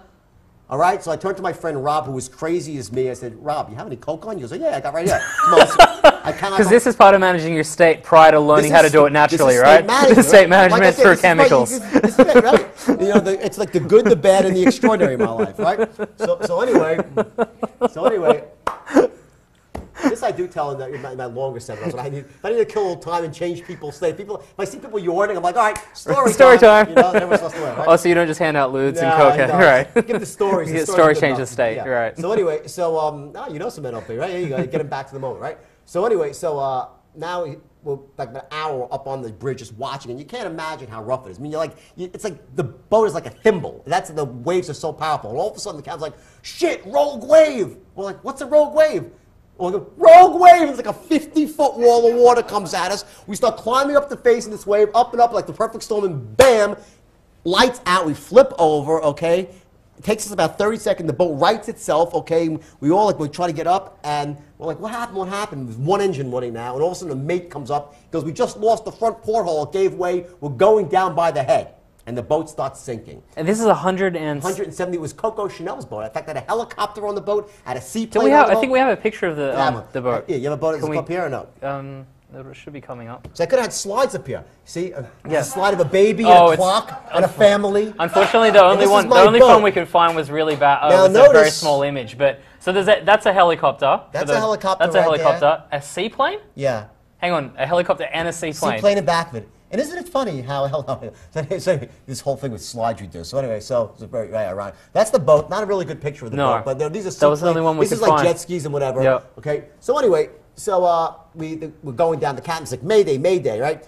All right? So I turned to my friend Rob, who was crazy as me. I said, Rob, you have any coke on? He goes, oh, yeah, I got right here. Come on, let's- I cannot. Because this is part of managing your state prior to learning how to do it naturally, state right? management, state right? Like management said, through right, chemicals. this it, right? You know, the, it's like the good, the bad, and the extraordinary in my life, right? So, so anyway, so anyway, this I do tell in, the, in, my, in my longer seminars. I need, I need to kill time and change people's state, people, if I see people yawning, I'm like, all right, story, Story time. You know, everyone's supposed to learn, right? Oh, so you don't just hand out ludes and coke, no, right? Give the stories. The stories change the state, Yeah. right. So anyway, so um, now you know some NLP, right? Here you go. Get them back to the moment, right? So anyway, so uh, now we- we're like an hour up on the bridge just watching, and you can't imagine how rough it is. I mean, you're like, you, it's like the boat is like a thimble. That's the waves are so powerful, and all of a sudden the captain's like, "Shit, rogue wave!" We're like, "What's a rogue wave?" We go, rogue wave! It's like a 50 foot wall of water comes at us. We start climbing up the face of this wave, up and up like the perfect storm, and bam, lights out. We flip over, okay? It takes us about 30 seconds. The boat rights itself, okay? We all like, we try to get up, and we're like, what happened? What happened? There's one engine running now, and all of a sudden the mate comes up. Goes, we just lost the front porthole. It gave way. We're going down by the head. And the boat starts sinking. And this is 100 and... 170 was Coco Chanel's boat. In fact, had a helicopter on the boat, had a Do seaplane we on have, I think we have a picture of the, Yeah, um, the boat. Yeah, you have a boat that's we- up here or no? Um, it should be coming up. So I could have had slides up here. See, a, Yeah. a slide of a baby, Oh, and a clock, and a family. Unfortunately, the only one, the only boat. phone we could find was really bad. Oh, Now it was a very small image. But so there's a, that's a helicopter. That's a helicopter That's a right helicopter. A seaplane? Yeah. Hang on, a helicopter and a seaplane. Seaplane and back of it. And isn't it funny how hell so this whole thing with slides you do? So anyway, so it's very, very ironic. That's the boat. Not a really good picture of the No. boat, but these are That was the only one we This is like find. jet skis and whatever. Yep. Okay. So anyway, so uh, we the, we're going down. The captain's like Mayday, Mayday, right?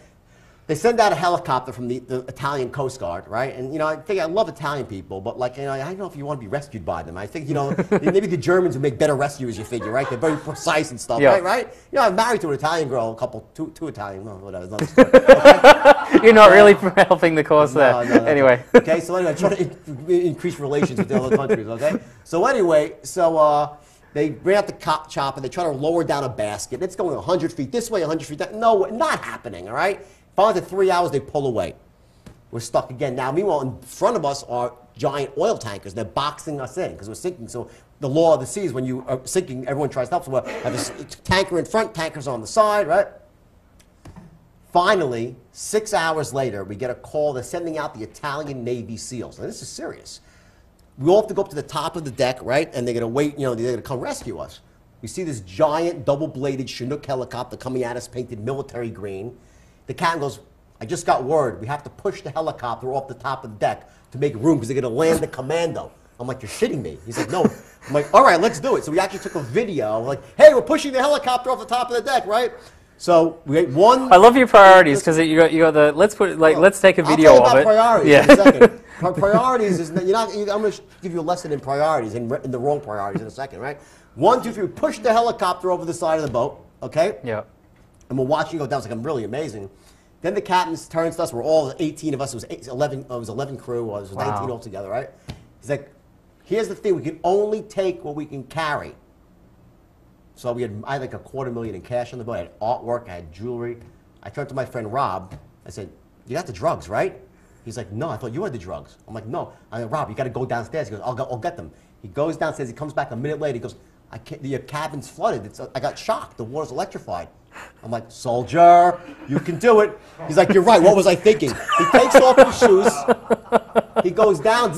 They send out a helicopter from the, the Italian Coast Guard, right? And you know, I think I love Italian people, but like, you know, I don't know if you want to be rescued by them. I think you know, maybe the Germans would make better rescuers. You figure, right? They're very precise and stuff, Yeah. right? Right? You know, I'm married to an Italian girl, a couple, two, two Italian, no, whatever. Story. You're not really helping the cause there. No, no, no. Anyway. Okay, so anyway, try to in- increase relations with the other countries, okay? So anyway, so uh, they bring out the cop chopper, they try to lower down a basket. It's going 100 feet this way, 100 feet that. No, not happening, all right? Finally, after three hours, they pull away. We're stuck again. Now, meanwhile, in front of us are giant oil tankers. They're boxing us in because we're sinking. So the law of the sea is when you are sinking, everyone tries to help. So we have a tanker in front, tankers on the side, right? Finally, six hours later, we get a call. They're sending out the Italian Navy SEALs. Now, this is serious. We all have to go up to the top of the deck, right? And they're going to wait, you know, they're going to come rescue us. We see this giant double bladed Chinook helicopter coming at us, painted military green. The captain goes, I just got word. We have to push the helicopter off the top of the deck to make room because they're going to land the commando. I'm like, you're shitting me. He's like, no. I'm like, all right, let's do it. So we actually took a video, like, hey, we're pushing the helicopter off the top of the deck, right? So we had one. I love your priorities because you got you got the let's put like let's take a I'll video tell you of about it. priorities yeah. in a second. Pri- priorities is not, you're not. I'm going to give you a lesson in priorities and in, the wrong priorities in a second, right? One, two, three. Push the helicopter over the side of the boat, okay? yeah. And we're watching go down. It's like I'm really amazing. Then the captain turns to us. We're all 18 of us. It was eight, 11. It was 11 crew. It was 19 Wow. altogether, right? He's like, "Here's the thing. We can only take what we can carry." So we had I had like a quarter million in cash on the boat. I had artwork. I had jewelry. I turned to my friend Rob. I said, "You got the drugs, right?" He's like, "No, I thought you had the drugs." I'm like, "No." I said, "Rob, you got to go downstairs." He goes, "I'll go. I'll get them." He goes downstairs. He comes back a minute later. He goes, "I can't. The cabin's flooded. It's, I got shocked. The water's electrified." I'm like, "Soldier, you can do it." He's like, "You're right. What was I thinking?" He takes off his shoes. He goes down.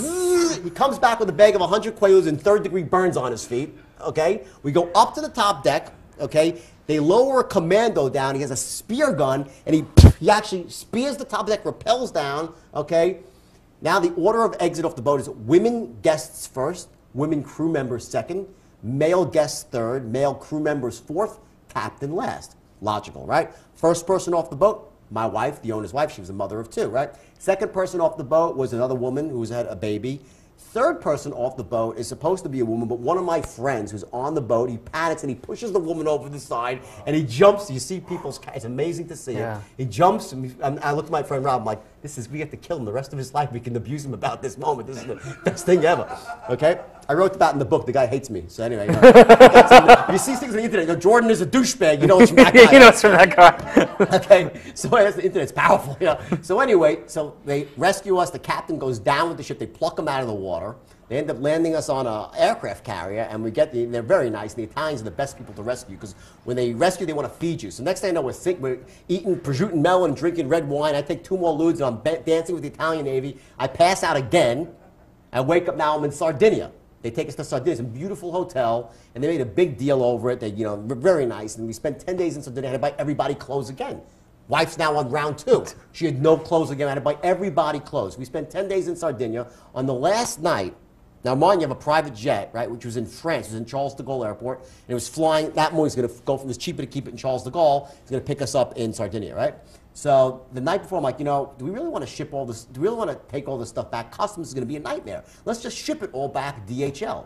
He comes back with a bag of 100 Quaaludes and third degree burns on his feet. Okay? We go up to the top deck. Okay? They lower a commando down. He has a spear gun and he, he actually spears the top deck, rappels down. Okay? Now the order of exit off the boat is women guests first, women crew members second, male guests third, male crew members fourth, captain last. Logical, right? First person off the boat, my wife, the owner's wife, she was a mother of two, right? Second person off the boat was another woman who's had a baby. Third person off the boat is supposed to be a woman, but one of my friends who's on the boat, he panics and he pushes the woman over the side and he jumps. You see people's, it's amazing to see Yeah. it. He jumps, and, and I look at my friend Rob. I'm like, "This is we have to kill him the rest of his life. We can abuse him about this moment. This is the best thing ever." Okay, I wrote about in the book. The guy hates me. So anyway, you, know, you see things on the internet. You know, Jordan is a douchebag. You know it's from that guy. you know it's from that guy. okay, so that's the internet's powerful. You know? So anyway, so they rescue us. The captain goes down with the ship. They pluck him out of the water. They end up landing us on an aircraft carrier, and we get the. They're very nice. The Italians are the best people to rescue because when they rescue, they want to feed you. So next thing I know, we're, think, we're eating prosciutto and melon, drinking red wine. I take two more ludes, and I'm ba- dancing with the Italian Navy. I pass out again. I wake up now. I'm in Sardinia. They take us to Sardinia. It's a beautiful hotel, and they made a big deal over it. They, you know, very nice. And we spent 10 days in Sardinia. I had to buy everybody clothes again. Wife's now on round two. She had no clothes again. I had to buy everybody clothes. We spent 10 days in Sardinia. On the last night, now mind you have a private jet, right, which was in France. It was in Charles de Gaulle Airport. And it was flying. That morning, he's going to go from. It's cheaper to keep it in Charles de Gaulle. It's going to pick us up in Sardinia, right? So the night before, I'm like, you know, do we really want to ship all this? Do we really want to take all this stuff back? Customs is going to be a nightmare. Let's just ship it all back DHL.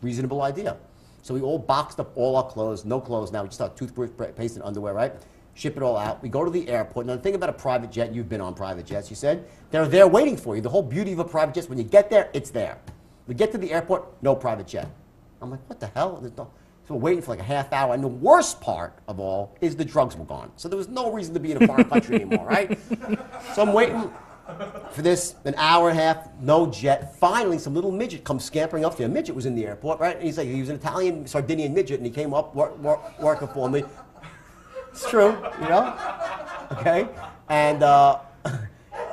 Reasonable idea. So we all boxed up all our clothes, no clothes now, We just have toothbrush, paste, and underwear, right? Ship it all out. We go to the airport. Now, the thing about a private jet, you've been on private jets, you said, they're there waiting for you. The whole beauty of a private jet is when you get there, it's there. We get to the airport, no private jet. I'm like, what the hell? No. So we're waiting for like a half hour. And the worst part of all is the drugs were gone. So there was no reason to be in a foreign country anymore, right? So I'm waiting for this an hour and a half, no jet. Finally, some little midget comes scampering up there. A midget was in the airport, right? And he's like, he was an Italian Sardinian midget, and he came up wor- wor- working for me. It's true, you know? Okay? And, uh,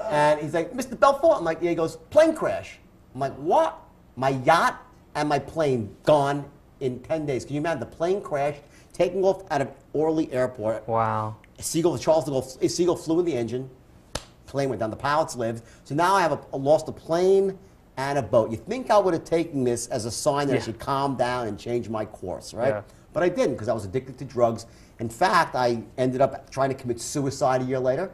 and he's like, Mr. Belfort? I'm like, yeah, he goes, plane crash. I'm like, what? My yacht and my plane gone in 10 days. Can you imagine? The plane crashed, taking off out of Orly Airport. Wow. Seagull, Charles de Seagull flew in the engine. Plane went down. The pilots lived. So now I have a, a lost a plane and a boat. You think I would have taken this as a sign that I should calm down and change my course, right? Yeah. But I didn't because I was addicted to drugs. In fact, I ended up trying to commit suicide a year later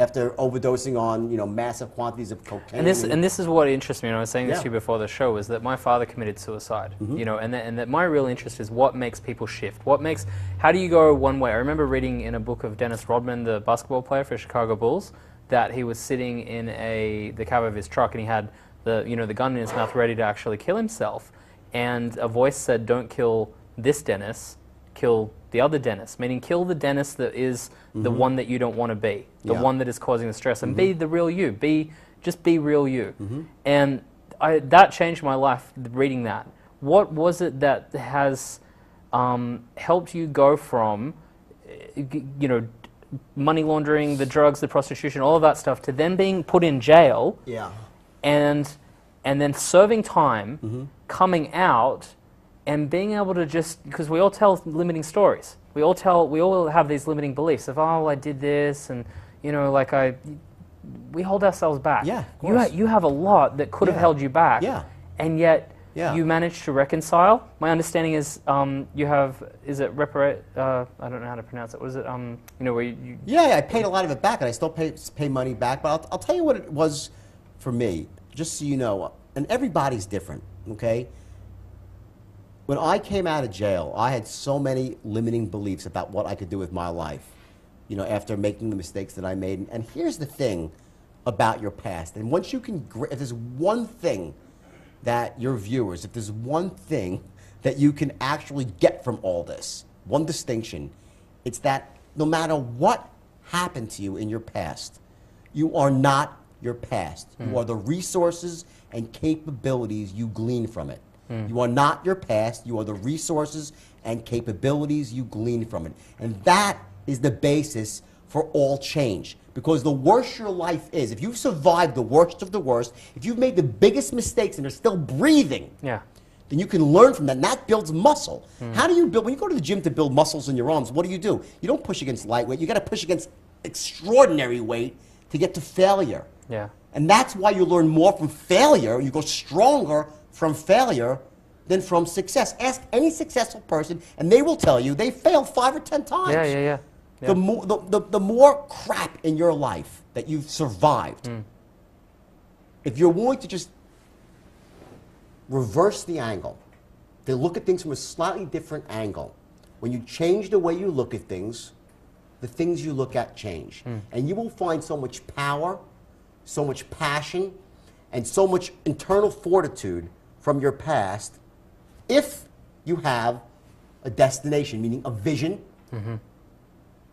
after overdosing on you know massive quantities of cocaine. And this and this is what interests me. And I was saying this Yeah. to you before the show was that my father committed suicide. Mm-hmm. You know, and that, and that my real interest is what makes people shift. What makes how do you go one way? I remember reading in a book of Dennis Rodman, the basketball player for Chicago Bulls, that he was sitting in a the cab of his truck and he had the you know the gun in his mouth ready to actually kill himself, and a voice said, "Don't kill this Dennis." Kill the other Dennis, meaning kill the Dennis that is the one that you don't want to be, the Mm-hmm. Yeah. one that is causing the stress, and be the real you. Be just be real you. And I, that changed my life reading that. What was it that has um, helped you go from, uh, you know, money laundering, the drugs, the prostitution, all of that stuff, to then being put in jail Yeah. and and then serving time, coming out, and being able to just because we all tell limiting stories. We all tell we all have these limiting beliefs of oh I did this and you know like I. We hold ourselves back. Yeah, you ha- you have a lot that could have held you back. Yeah. And yet Yeah. you managed to reconcile. My understanding is um, you have is it repara- uh, I don't know how to pronounce it. Was it um you know where you, you Yeah, I paid a lot of it back, and I still pay pay money back. But I'll, I'll tell you what it was for me, just so you know. And everybody's different, okay? When I came out of jail, I had so many limiting beliefs about what I could do with my life. You know, after making the mistakes that I made. And here's the thing about your past. And once you can, if there's one thing that your viewers, if there's one thing that you can actually get from all this, one distinction, it's that no matter what happened to you in your past, you are not your past. You hmm. are the resources and capabilities you glean from it. Mm. You are not your past. You are the resources and capabilities you glean from it. And that is the basis for all change. Because the worse your life is, if you've survived the worst of the worst, if you've made the biggest mistakes and are still breathing, yeah then you can learn from that, and that builds muscle. Mm. How do you build, when you go to the gym to build muscles in your arms, what do you do? You don't push against lightweight, you gotta push against extraordinary weight to get to failure. yeah And that's why you learn more from failure, you go stronger from failure than from success. Ask any successful person, and they will tell you they failed five or ten times. yeah yeah yeah. yeah. The, more, the, the, the more crap in your life that you've survived, Hmm. if you're willing to just reverse the angle, to look at things from a slightly different angle, when you change the way you look at things, the things you look at change. And you will find so much power, so much passion, and so much internal fortitude from your past if you have a destination, meaning a vision, mm-hmm.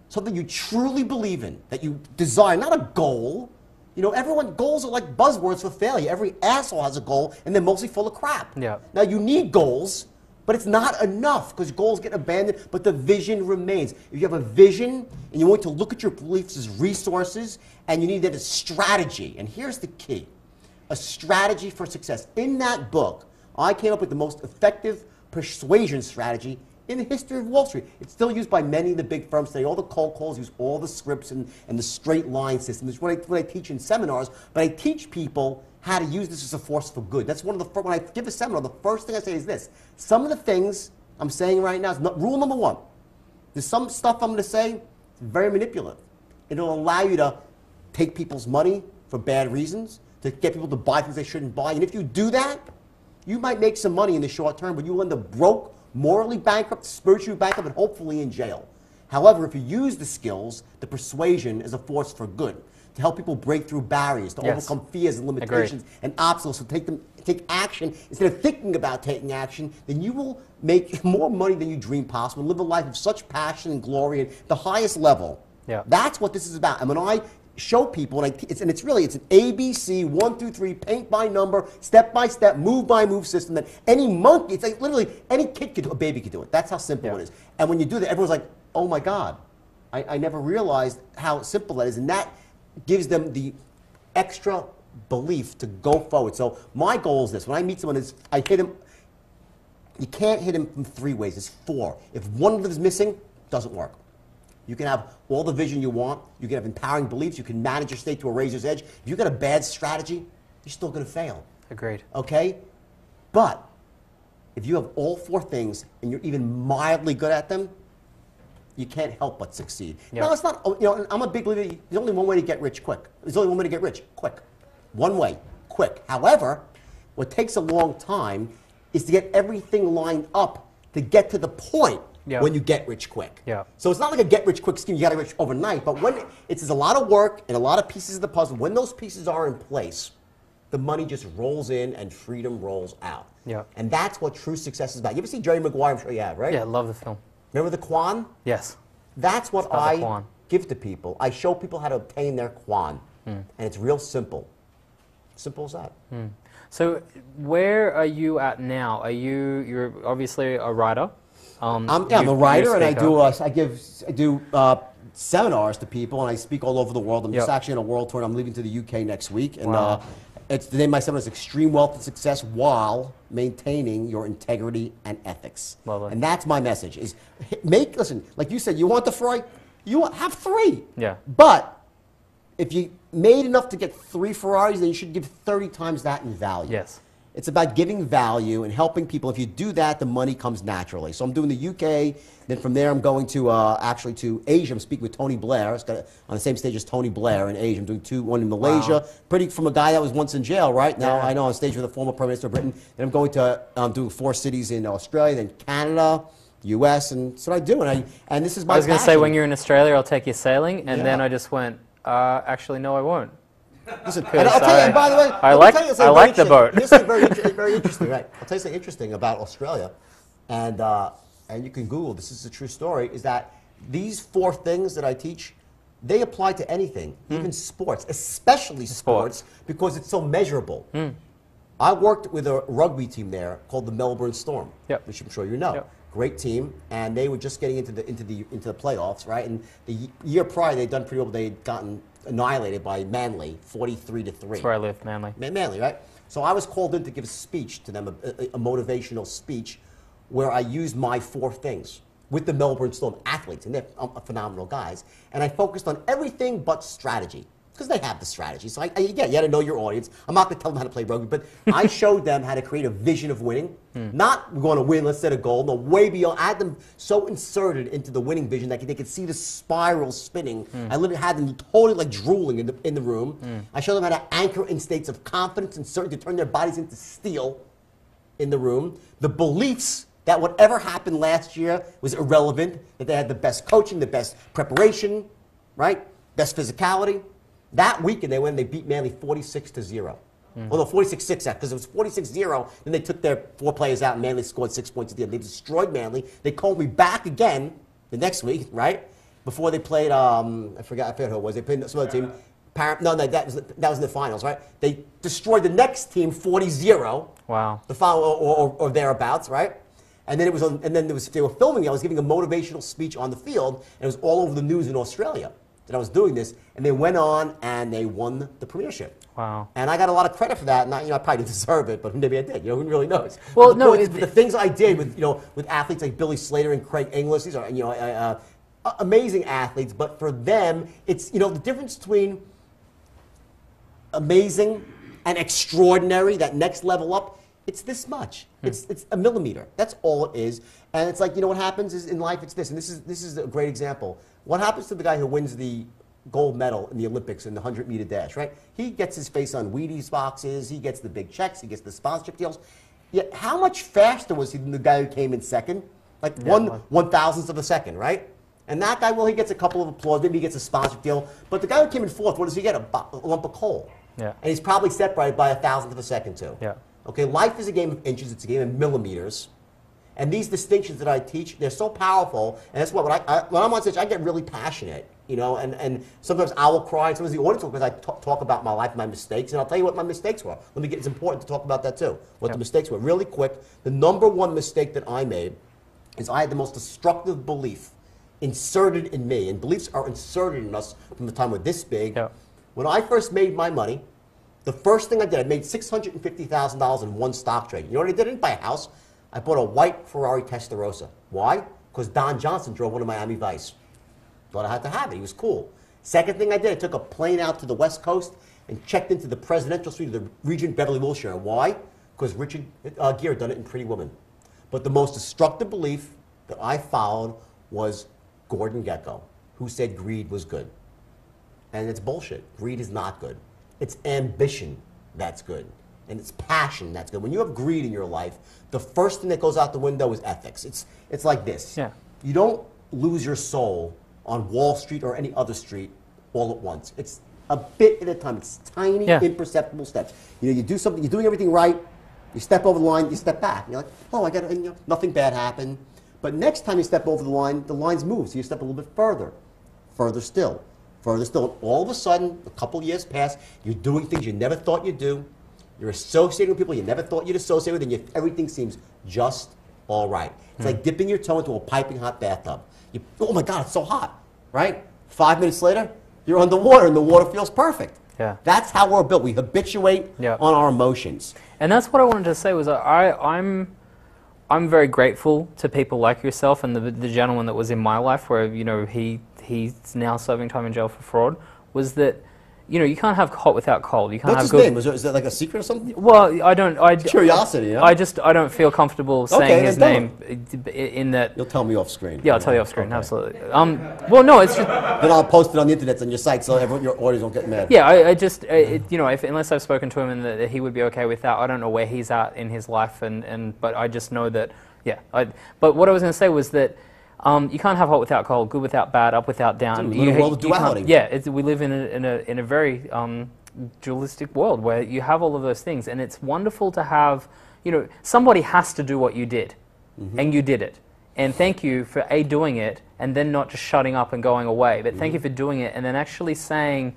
something you truly believe in, that you desire, not a goal. You know, everyone goals are like buzzwords for failure. Every asshole has a goal, and they're mostly full of crap. Yeah. Now you need goals, but it's not enough because goals get abandoned, but the vision remains. If you have a vision and you want to look at your beliefs as resources, and you need that as strategy, and here's the key: a strategy for success. In that book, I came up with the most effective persuasion strategy in the history of Wall Street. It's still used by many of the big firms today. All the cold calls use all the scripts and, and the straight line system. It's what I, what I teach in seminars, but I teach people how to use this as a force for good. That's one of the first, when I give a seminar, the first thing I say is this. Some of the things I'm saying right now is not, rule number one. There's some stuff I'm going to say, it's very manipulative. It'll allow you to take people's money for bad reasons, to get people to buy things they shouldn't buy. And if you do that, you might make some money in the short term, but you'll end up broke, morally bankrupt, spiritually bankrupt, and hopefully in jail. However, if you use the skills, the persuasion as a force for good, to help people break through barriers, to Yes. overcome fears and limitations and obstacles, to take them take action instead of thinking about taking action, then you will make more money than you dream possible live a life of such passion and glory at the highest level. Yeah. That's what this is about. And when I show people, and, I, it's, and it's really it's an ABC one through three, paint by number, step by step, move by move system that any monkey, it's like literally any kid could do, a baby could do it. That's how simple Yeah. it is. And when you do that, everyone's like, oh my God, I, I never realized how simple that is, and that gives them the extra belief to go forward. So my goal is this: when I meet someone, is I hit him. You can't hit him from three ways. It's four. If one of them is missing, doesn't work. You can have all the vision you want. You can have empowering beliefs. You can manage your state to a razor's edge. If you've got a bad strategy, you're still going to fail. Agreed. Okay? But if you have all four things and you're even mildly good at them, you can't help but succeed. Yeah. Now, it's not, oh, you know, I'm a big believer, there's only one way to get rich quick. There's only one way to get rich quick. One way, quick. However, what takes a long time is to get everything lined up to get to the point Yeah. when you get rich quick. Yeah. So it's not like a get rich quick scheme, you got to get rich overnight, but when it's, a lot of work and a lot of pieces of the puzzle, when those pieces are in place, the money just rolls in and freedom rolls out. Yeah. And that's what true success is about. You ever see Jerry Maguire? I'm sure you have, right? Yeah, I love the film. Remember the Quan? Yes. That's what I give to people. I show people how to obtain their Quan. Hmm. And it's real simple. Simple as that. Hmm. So, where are you at now? Are you you're obviously a writer? Um, I'm, yeah, I'm you- a writer, and I do uh, I give I do uh, seminars to people, and I speak all over the world. I'm just actually on a world tour. and I'm leaving to the UK next week, and Wow. uh, it's the name of my seminar is Extreme Wealth and Success while maintaining your integrity and ethics. Lovely. And that's my message: is make listen, like you said, you want the Ferrari, you want, have three. Yeah. But if you made enough to get three Ferraris, then you should give 30 times that in value. Yes. It's about giving value and helping people. If you do that, the money comes naturally. So I'm doing the UK. Then from there, I'm going to uh, actually to Asia. I'm speaking with Tony Blair. It's got, on the same stage as Tony Blair in Asia. I'm doing two, one in Malaysia. Wow. Pretty from a guy that was once in jail, right? Now Yeah. I know on stage with a former Prime Minister of Britain. Then I'm going to um, do four cities in Australia, then Canada, US, and that's what I do. And, I, and this is my I was going to say when you're in Australia, I'll take you sailing, and then I just went. Uh, actually, no, I won't. Listen, Because and I'll tell you, and by the way, I like- you I like the boat. This is very, very interesting, right? I'll tell you something interesting about Australia, and uh, and you can Google. This is a true story. Is that these four things that I teach? They apply to anything, even sports, especially Sports. sports, because it's so measurable. I worked with a rugby team there called the Melbourne Storm, Yep. which I'm sure you know. Yep. Great team, and they were just getting into the into the into the playoffs, right? And the year prior, they'd done pretty well. They'd gotten annihilated by Manly, 43 to three. That's where I live, Manly. Ma- Manly, right? So I was called in to give a speech to them, a, a, a motivational speech, where I used my four things with the Melbourne Storm athletes, and they're um, phenomenal guys. And I focused on everything but strategy, because they have the strategy. So I, I, again, you got to know your audience. I'm not going to tell them how to play rugby, but I showed them how to create a vision of winning. Hmm. Not we're going to win, let's set a goal. No, way beyond. I had them so inserted into the winning vision that they could see the spiral spinning. Hmm. I literally had them totally like drooling in the, in the room. Hmm. I showed them how to anchor in states of confidence and certainty to turn their bodies into steel in the room. The beliefs that whatever happened last year was irrelevant, that they had the best coaching, the best preparation, right? Best physicality. That weekend they went and they beat Manly 46 to 0. Although 46 6 because it was 46 0. Then they took their four players out and Manly scored six points at the end. They destroyed Manly. They called me back again the next week, right? Before they played, um, I forgot, I forgot who it was. They played some other team. Par- no, no, that was, that was in the finals, right? They destroyed the next team 40 0 Wow. the final or, or, or thereabouts, right? And then it was, on, and then there was, they were filming me. I was giving a motivational speech on the field, and it was all over the news in Australia that I was doing this. And they went on and they won the premiership. Wow. And I got a lot of credit for that. And I, you know, I probably didn't deserve it, but maybe I did. You know, who really knows? Well, the no, point it- the things I did with, you know, with athletes like Billy Slater and Greg Inglis, these are, you know, uh, uh, amazing athletes. But for them, it's, you know, the difference between amazing and extraordinary, that next level up, it's this much. It's, it's a millimeter. That's all it is. And it's like, you know what happens is in life it's this. And this is, this is a great example. What happens to the guy who wins the gold medal in the Olympics in the 100 meter dash, right? He gets his face on Wheaties boxes, he gets the big checks, he gets the sponsorship deals. Yet, how much faster was he than the guy who came in second? Like Yeah, one one thousandth of a second, right? And that guy, well, he gets a couple of applause, maybe he gets a sponsorship deal. But the guy who came in fourth, what does he get? A, a lump of coal. Yeah. And he's probably separated by a thousandth of a second, too. Yeah. Okay, life is a game of inches, it's a game of millimeters. And these distinctions that I teach, they're so powerful. And that's what, when, I, I, when I'm on stage, I get really passionate, you know, and, and sometimes I will cry, and sometimes the audience will, because I t- talk about my life, my mistakes, and I'll tell you what my mistakes were. Let me get, it's important to talk about that too, what the mistakes were. Really quick, the number one mistake that I made is I had the most destructive belief inserted in me, and beliefs are inserted in us from the time we're this big. Yeah. When I first made my money, the first thing I did, I made $650,000 in one stock trade. You know what I did? I didn't buy a house. I bought a white Ferrari Testarossa. Why? Because Don Johnson drove one of Miami Vice. Thought I had to have it. He was cool. Second thing I did, I took a plane out to the West Coast and checked into the presidential suite of the Regent Beverly Wilshire. Why? Because Richard uh, Gere had done it in Pretty Woman. But the most destructive belief that I followed was Gordon Gekko, who said greed was good. And it's bullshit. Greed is not good. It's ambition that's good. And it's passion that's good. When you have greed in your life, the first thing that goes out the window is ethics. It's, it's like this. Yeah. You don't lose your soul on Wall Street or any other street all at once. It's a bit at a time. It's tiny, Yeah. imperceptible steps. You know, you do something, you're doing everything right, you step over the line, you step back. And You're like, oh, I got you know, nothing bad happened. But next time you step over the line, the lines move, so you step a little bit further, further still, further still. And all of a sudden, a couple years pass, you're doing things you never thought you'd do. You're associating with people you never thought you'd associate with, and you, everything seems just all right. It's like dipping your toe into a piping hot bathtub. You, oh my God, it's so hot, right? Five minutes later, you're underwater, and the water feels perfect. Yeah. That's how we're built. We habituate Yeah. on our emotions. And that's what I wanted to say was I, I'm, I'm very grateful to people like yourself and the, the gentleman that was in my life where, you know, he, he's now serving time in jail for fraud, was that, you know, you can't have hot without cold. You can't What's have his good. name? Was there, is that like a secret or something? Well, I don't. I, Curiosity, yeah? I just I don't feel comfortable saying Okay, his name i- in that. You'll tell me off screen. Yeah, I'll tell you off screen. Okay. Absolutely. Um, well, no, it's just Then I'll post it on the internet on your site so everyone, your audience don't get mad. yeah. I, I just uh, it, you know if unless I've spoken to him and that he would be okay with that, I don't know where he's at in his life and and but I just know that yeah. I, but what I was going to say was that. Um, you can't have hot without cold, good without bad, up without down. We live in a You- world of duality. Yeah, it's, we live in a, in a, in a very um, dualistic world where you have all of those things, and it's wonderful to have. You know, somebody has to do what you did, Mm-hmm. and you did it. And thank you for a doing it, and then not just shutting up and going away. But Mm-hmm. thank you for doing it, and then actually saying,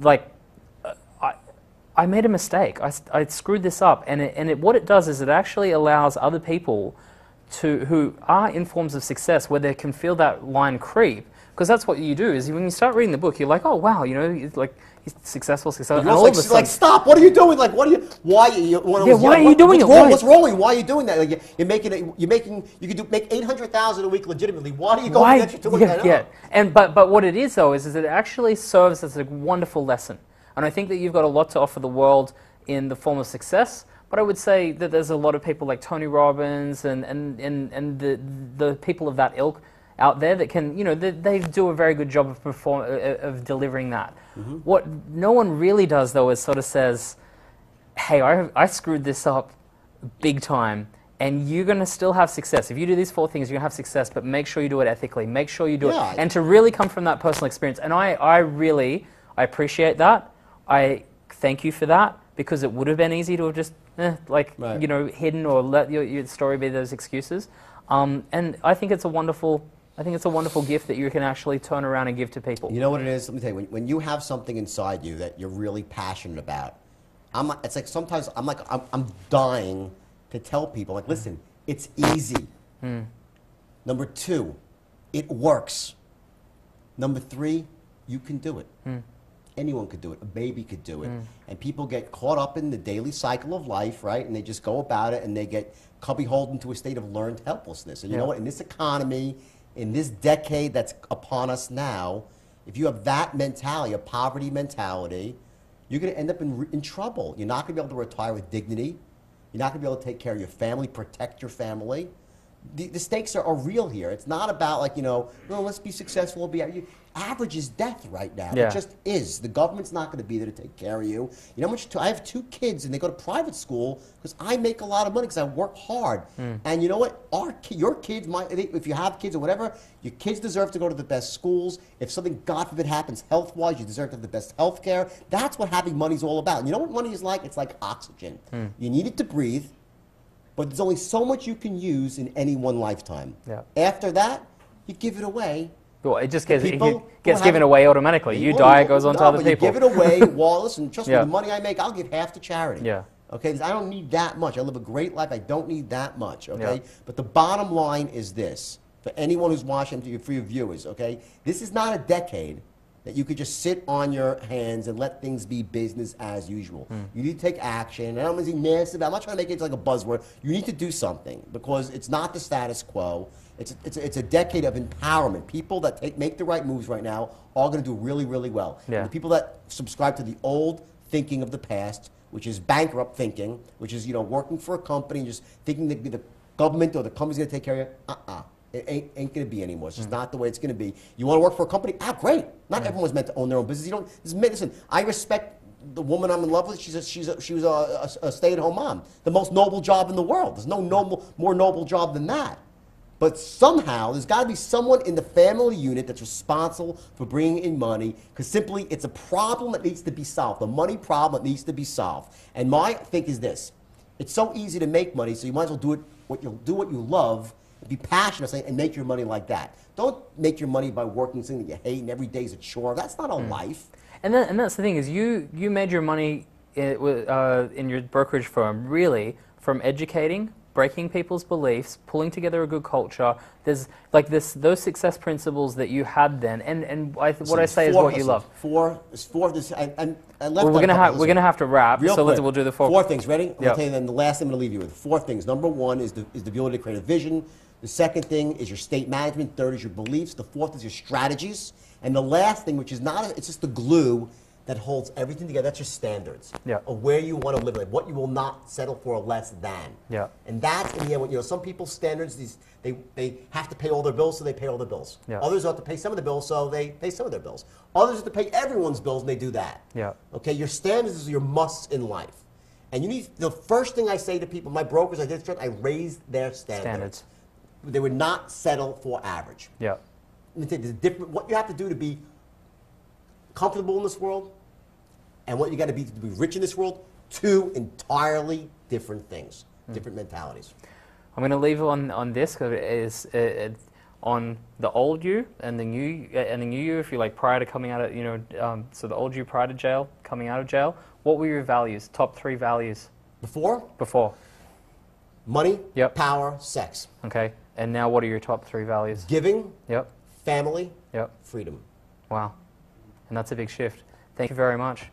like, uh, I, I made a mistake. I, I, screwed this up, and it, and it, what it does is it actually allows other people to who are in forms of success where they can feel that line creep. Because that's what you do is when you start reading the book, you're like, oh wow, you know, he's like he's successful, successful. You're and all like, of a she's like, stop! What are you doing? Like, what are you? Why? You, you, when Yeah, why young, are you what- doing what's it? Wrong? Why? What's wrong? Why are you doing that? Like, you- you're making it. You're making. You could do make eight hundred thousand a week legitimately. Why do you go Why? the extra two weeks? I Yeah, know. yeah. And but but what it is though is, is it actually serves as a wonderful lesson, and I think that you've got a lot to offer the world in the form of success. But I would say that there's a lot of people like Tony Robbins and and and, and the the people of that ilk out there that can you know they, they do a very good job of perform uh, of delivering that. Mm-hmm. What no one really does though is sort of says, hey, I, I screwed this up big time. And you're going to still have success. If you do these four things, you're going to have success, but make sure you do it ethically. Make sure you do Yeah. it. And to really come from that personal experience. And I, I really, I appreciate that. I thank you for that because it would have been easy to have just, eh, like, Right. you know, hidden or let your, your story be those excuses. Um, and I think it's a wonderful, I think it's a wonderful gift that you can actually turn around and give to people. You know what it is? Let me tell you. When, when you have something inside you that you're really passionate about, I'm. It's like sometimes I'm like I'm, I'm dying to tell people like, listen, it's easy. Number two, it works. Number three, you can do it. Anyone could do it. A baby could do it. And people get caught up in the daily cycle of life, right? And they just go about it and they get cubbyholed into a state of learned helplessness. And you know what? In this economy, in this decade that's upon us now, if you have that mentality, a poverty mentality, you're going to end up in, in trouble. You're not going to be able to retire with dignity. You're not going to be able to take care of your family, protect your family. The, the stakes are, are real here. It's not about like, you know, no, let's be successful. We'll be, you, average is death right now. Yeah. It just is. The government's not going to be there to take care of you. You know how much? I have two kids and they go to private school because I make a lot of money because I work hard. Hmm. And you know what? Our ki- your kids, my, they- if you have kids or whatever, your kids deserve to go to the best schools. If something, God forbid, happens health-wise, you deserve to have the best health care. That's what having money is all about. And you know what money is like? It's like oxygen. Hmm. You need it to breathe, but there's only so much you can use in any one lifetime. Yeah. After that, you give it away. Well, it just gets, it gets given away automatically. You die, it goes on to other people. You give it away. Wallace, and trust Yeah. me, the money I make, I'll give half to charity. Yeah. Okay, I don't need that much. I live a great life. I don't need that much. Okay, Yeah. but the bottom line is this: for anyone who's watching, to your- for your viewers, okay, this is not a decade that you could just sit on your hands and let things be business as usual. Hmm. You need to take action. I don't want to be massive. I'm not trying to make it like a buzzword. You need to do something because it's not the status quo. It's, it's, it's a decade of empowerment. People that take, make the right moves right now are going to do really, really well. Yeah. The people that subscribe to the old thinking of the past, which is bankrupt thinking, which is you know working for a company and just thinking that the government or the company's going to take care of you. Uh-uh. It ain't, ain't going to be anymore. It's just not the way it's going to be. You want to work for a company? Ah, great. Not everyone's meant to own their own business. You don't. Listen, I respect the woman I'm in love with. She's a, she's a, she was a, a, a stay-at-home mom. The most noble job in the world. There's no noble, more noble job than that. But somehow, there's got to be someone in the family unit that's responsible for bringing in money because simply it's a problem that needs to be solved, the money problem that needs to be solved. And my think is this it's so easy to make money, so you might as well do it what you'll do what you love, be passionate and make your money like that. Don't make your money by working something that you hate and every day is a chore. That's not a life. And, that, and that's the thing is you, you made your money it, wa- uh, in your brokerage firm really from educating, breaking people's beliefs, pulling together a good culture. There's like this those success principles that you had then, and and I, what I say is what you love. Four. Four. There's, I, I, I left Well, we're gonna have we're gonna have to wrap, Real so let's, we'll do the four. Four things. Ready? Yep. you. Then the last thing I'm gonna leave you with. Four things. Number one is the is the ability to create a vision. The second thing is your state management. Third is your beliefs. The fourth is your strategies. And the last thing, which is not, a, it's just the glue that holds everything together. That's your standards. Yeah. Of where you want to live, like what you will not settle for less than. Yeah. And that's in the end. what- You know, some people's standards. These they they have to pay all their bills, so they pay all their bills. Yeah. Others have to pay some of the bills, so they pay some of their bills. Others have to pay everyone's bills, and they do that. Yeah. Okay, your standards is your musts in life. And you need the first thing I say to people, my brokers, I did this, I raised their standards. Standards. They would not settle for average. Yeah. Let me tell you, there's different what you have to do to be comfortable in this world and what you got to be to be rich in this world, two entirely different things, Hmm. different mentalities. I'm going to leave on on this because it is uh, it, on the old you and the new uh, and the new you. If you like prior to coming out of you know, um, so the old you prior to jail, coming out of jail. What were your values? Top three values Before, before. money, Yep. power, sex. Okay. And now, what are your top three values? Giving, Yep. family, Yep. freedom. Wow. And that's a big shift. Thank you very much.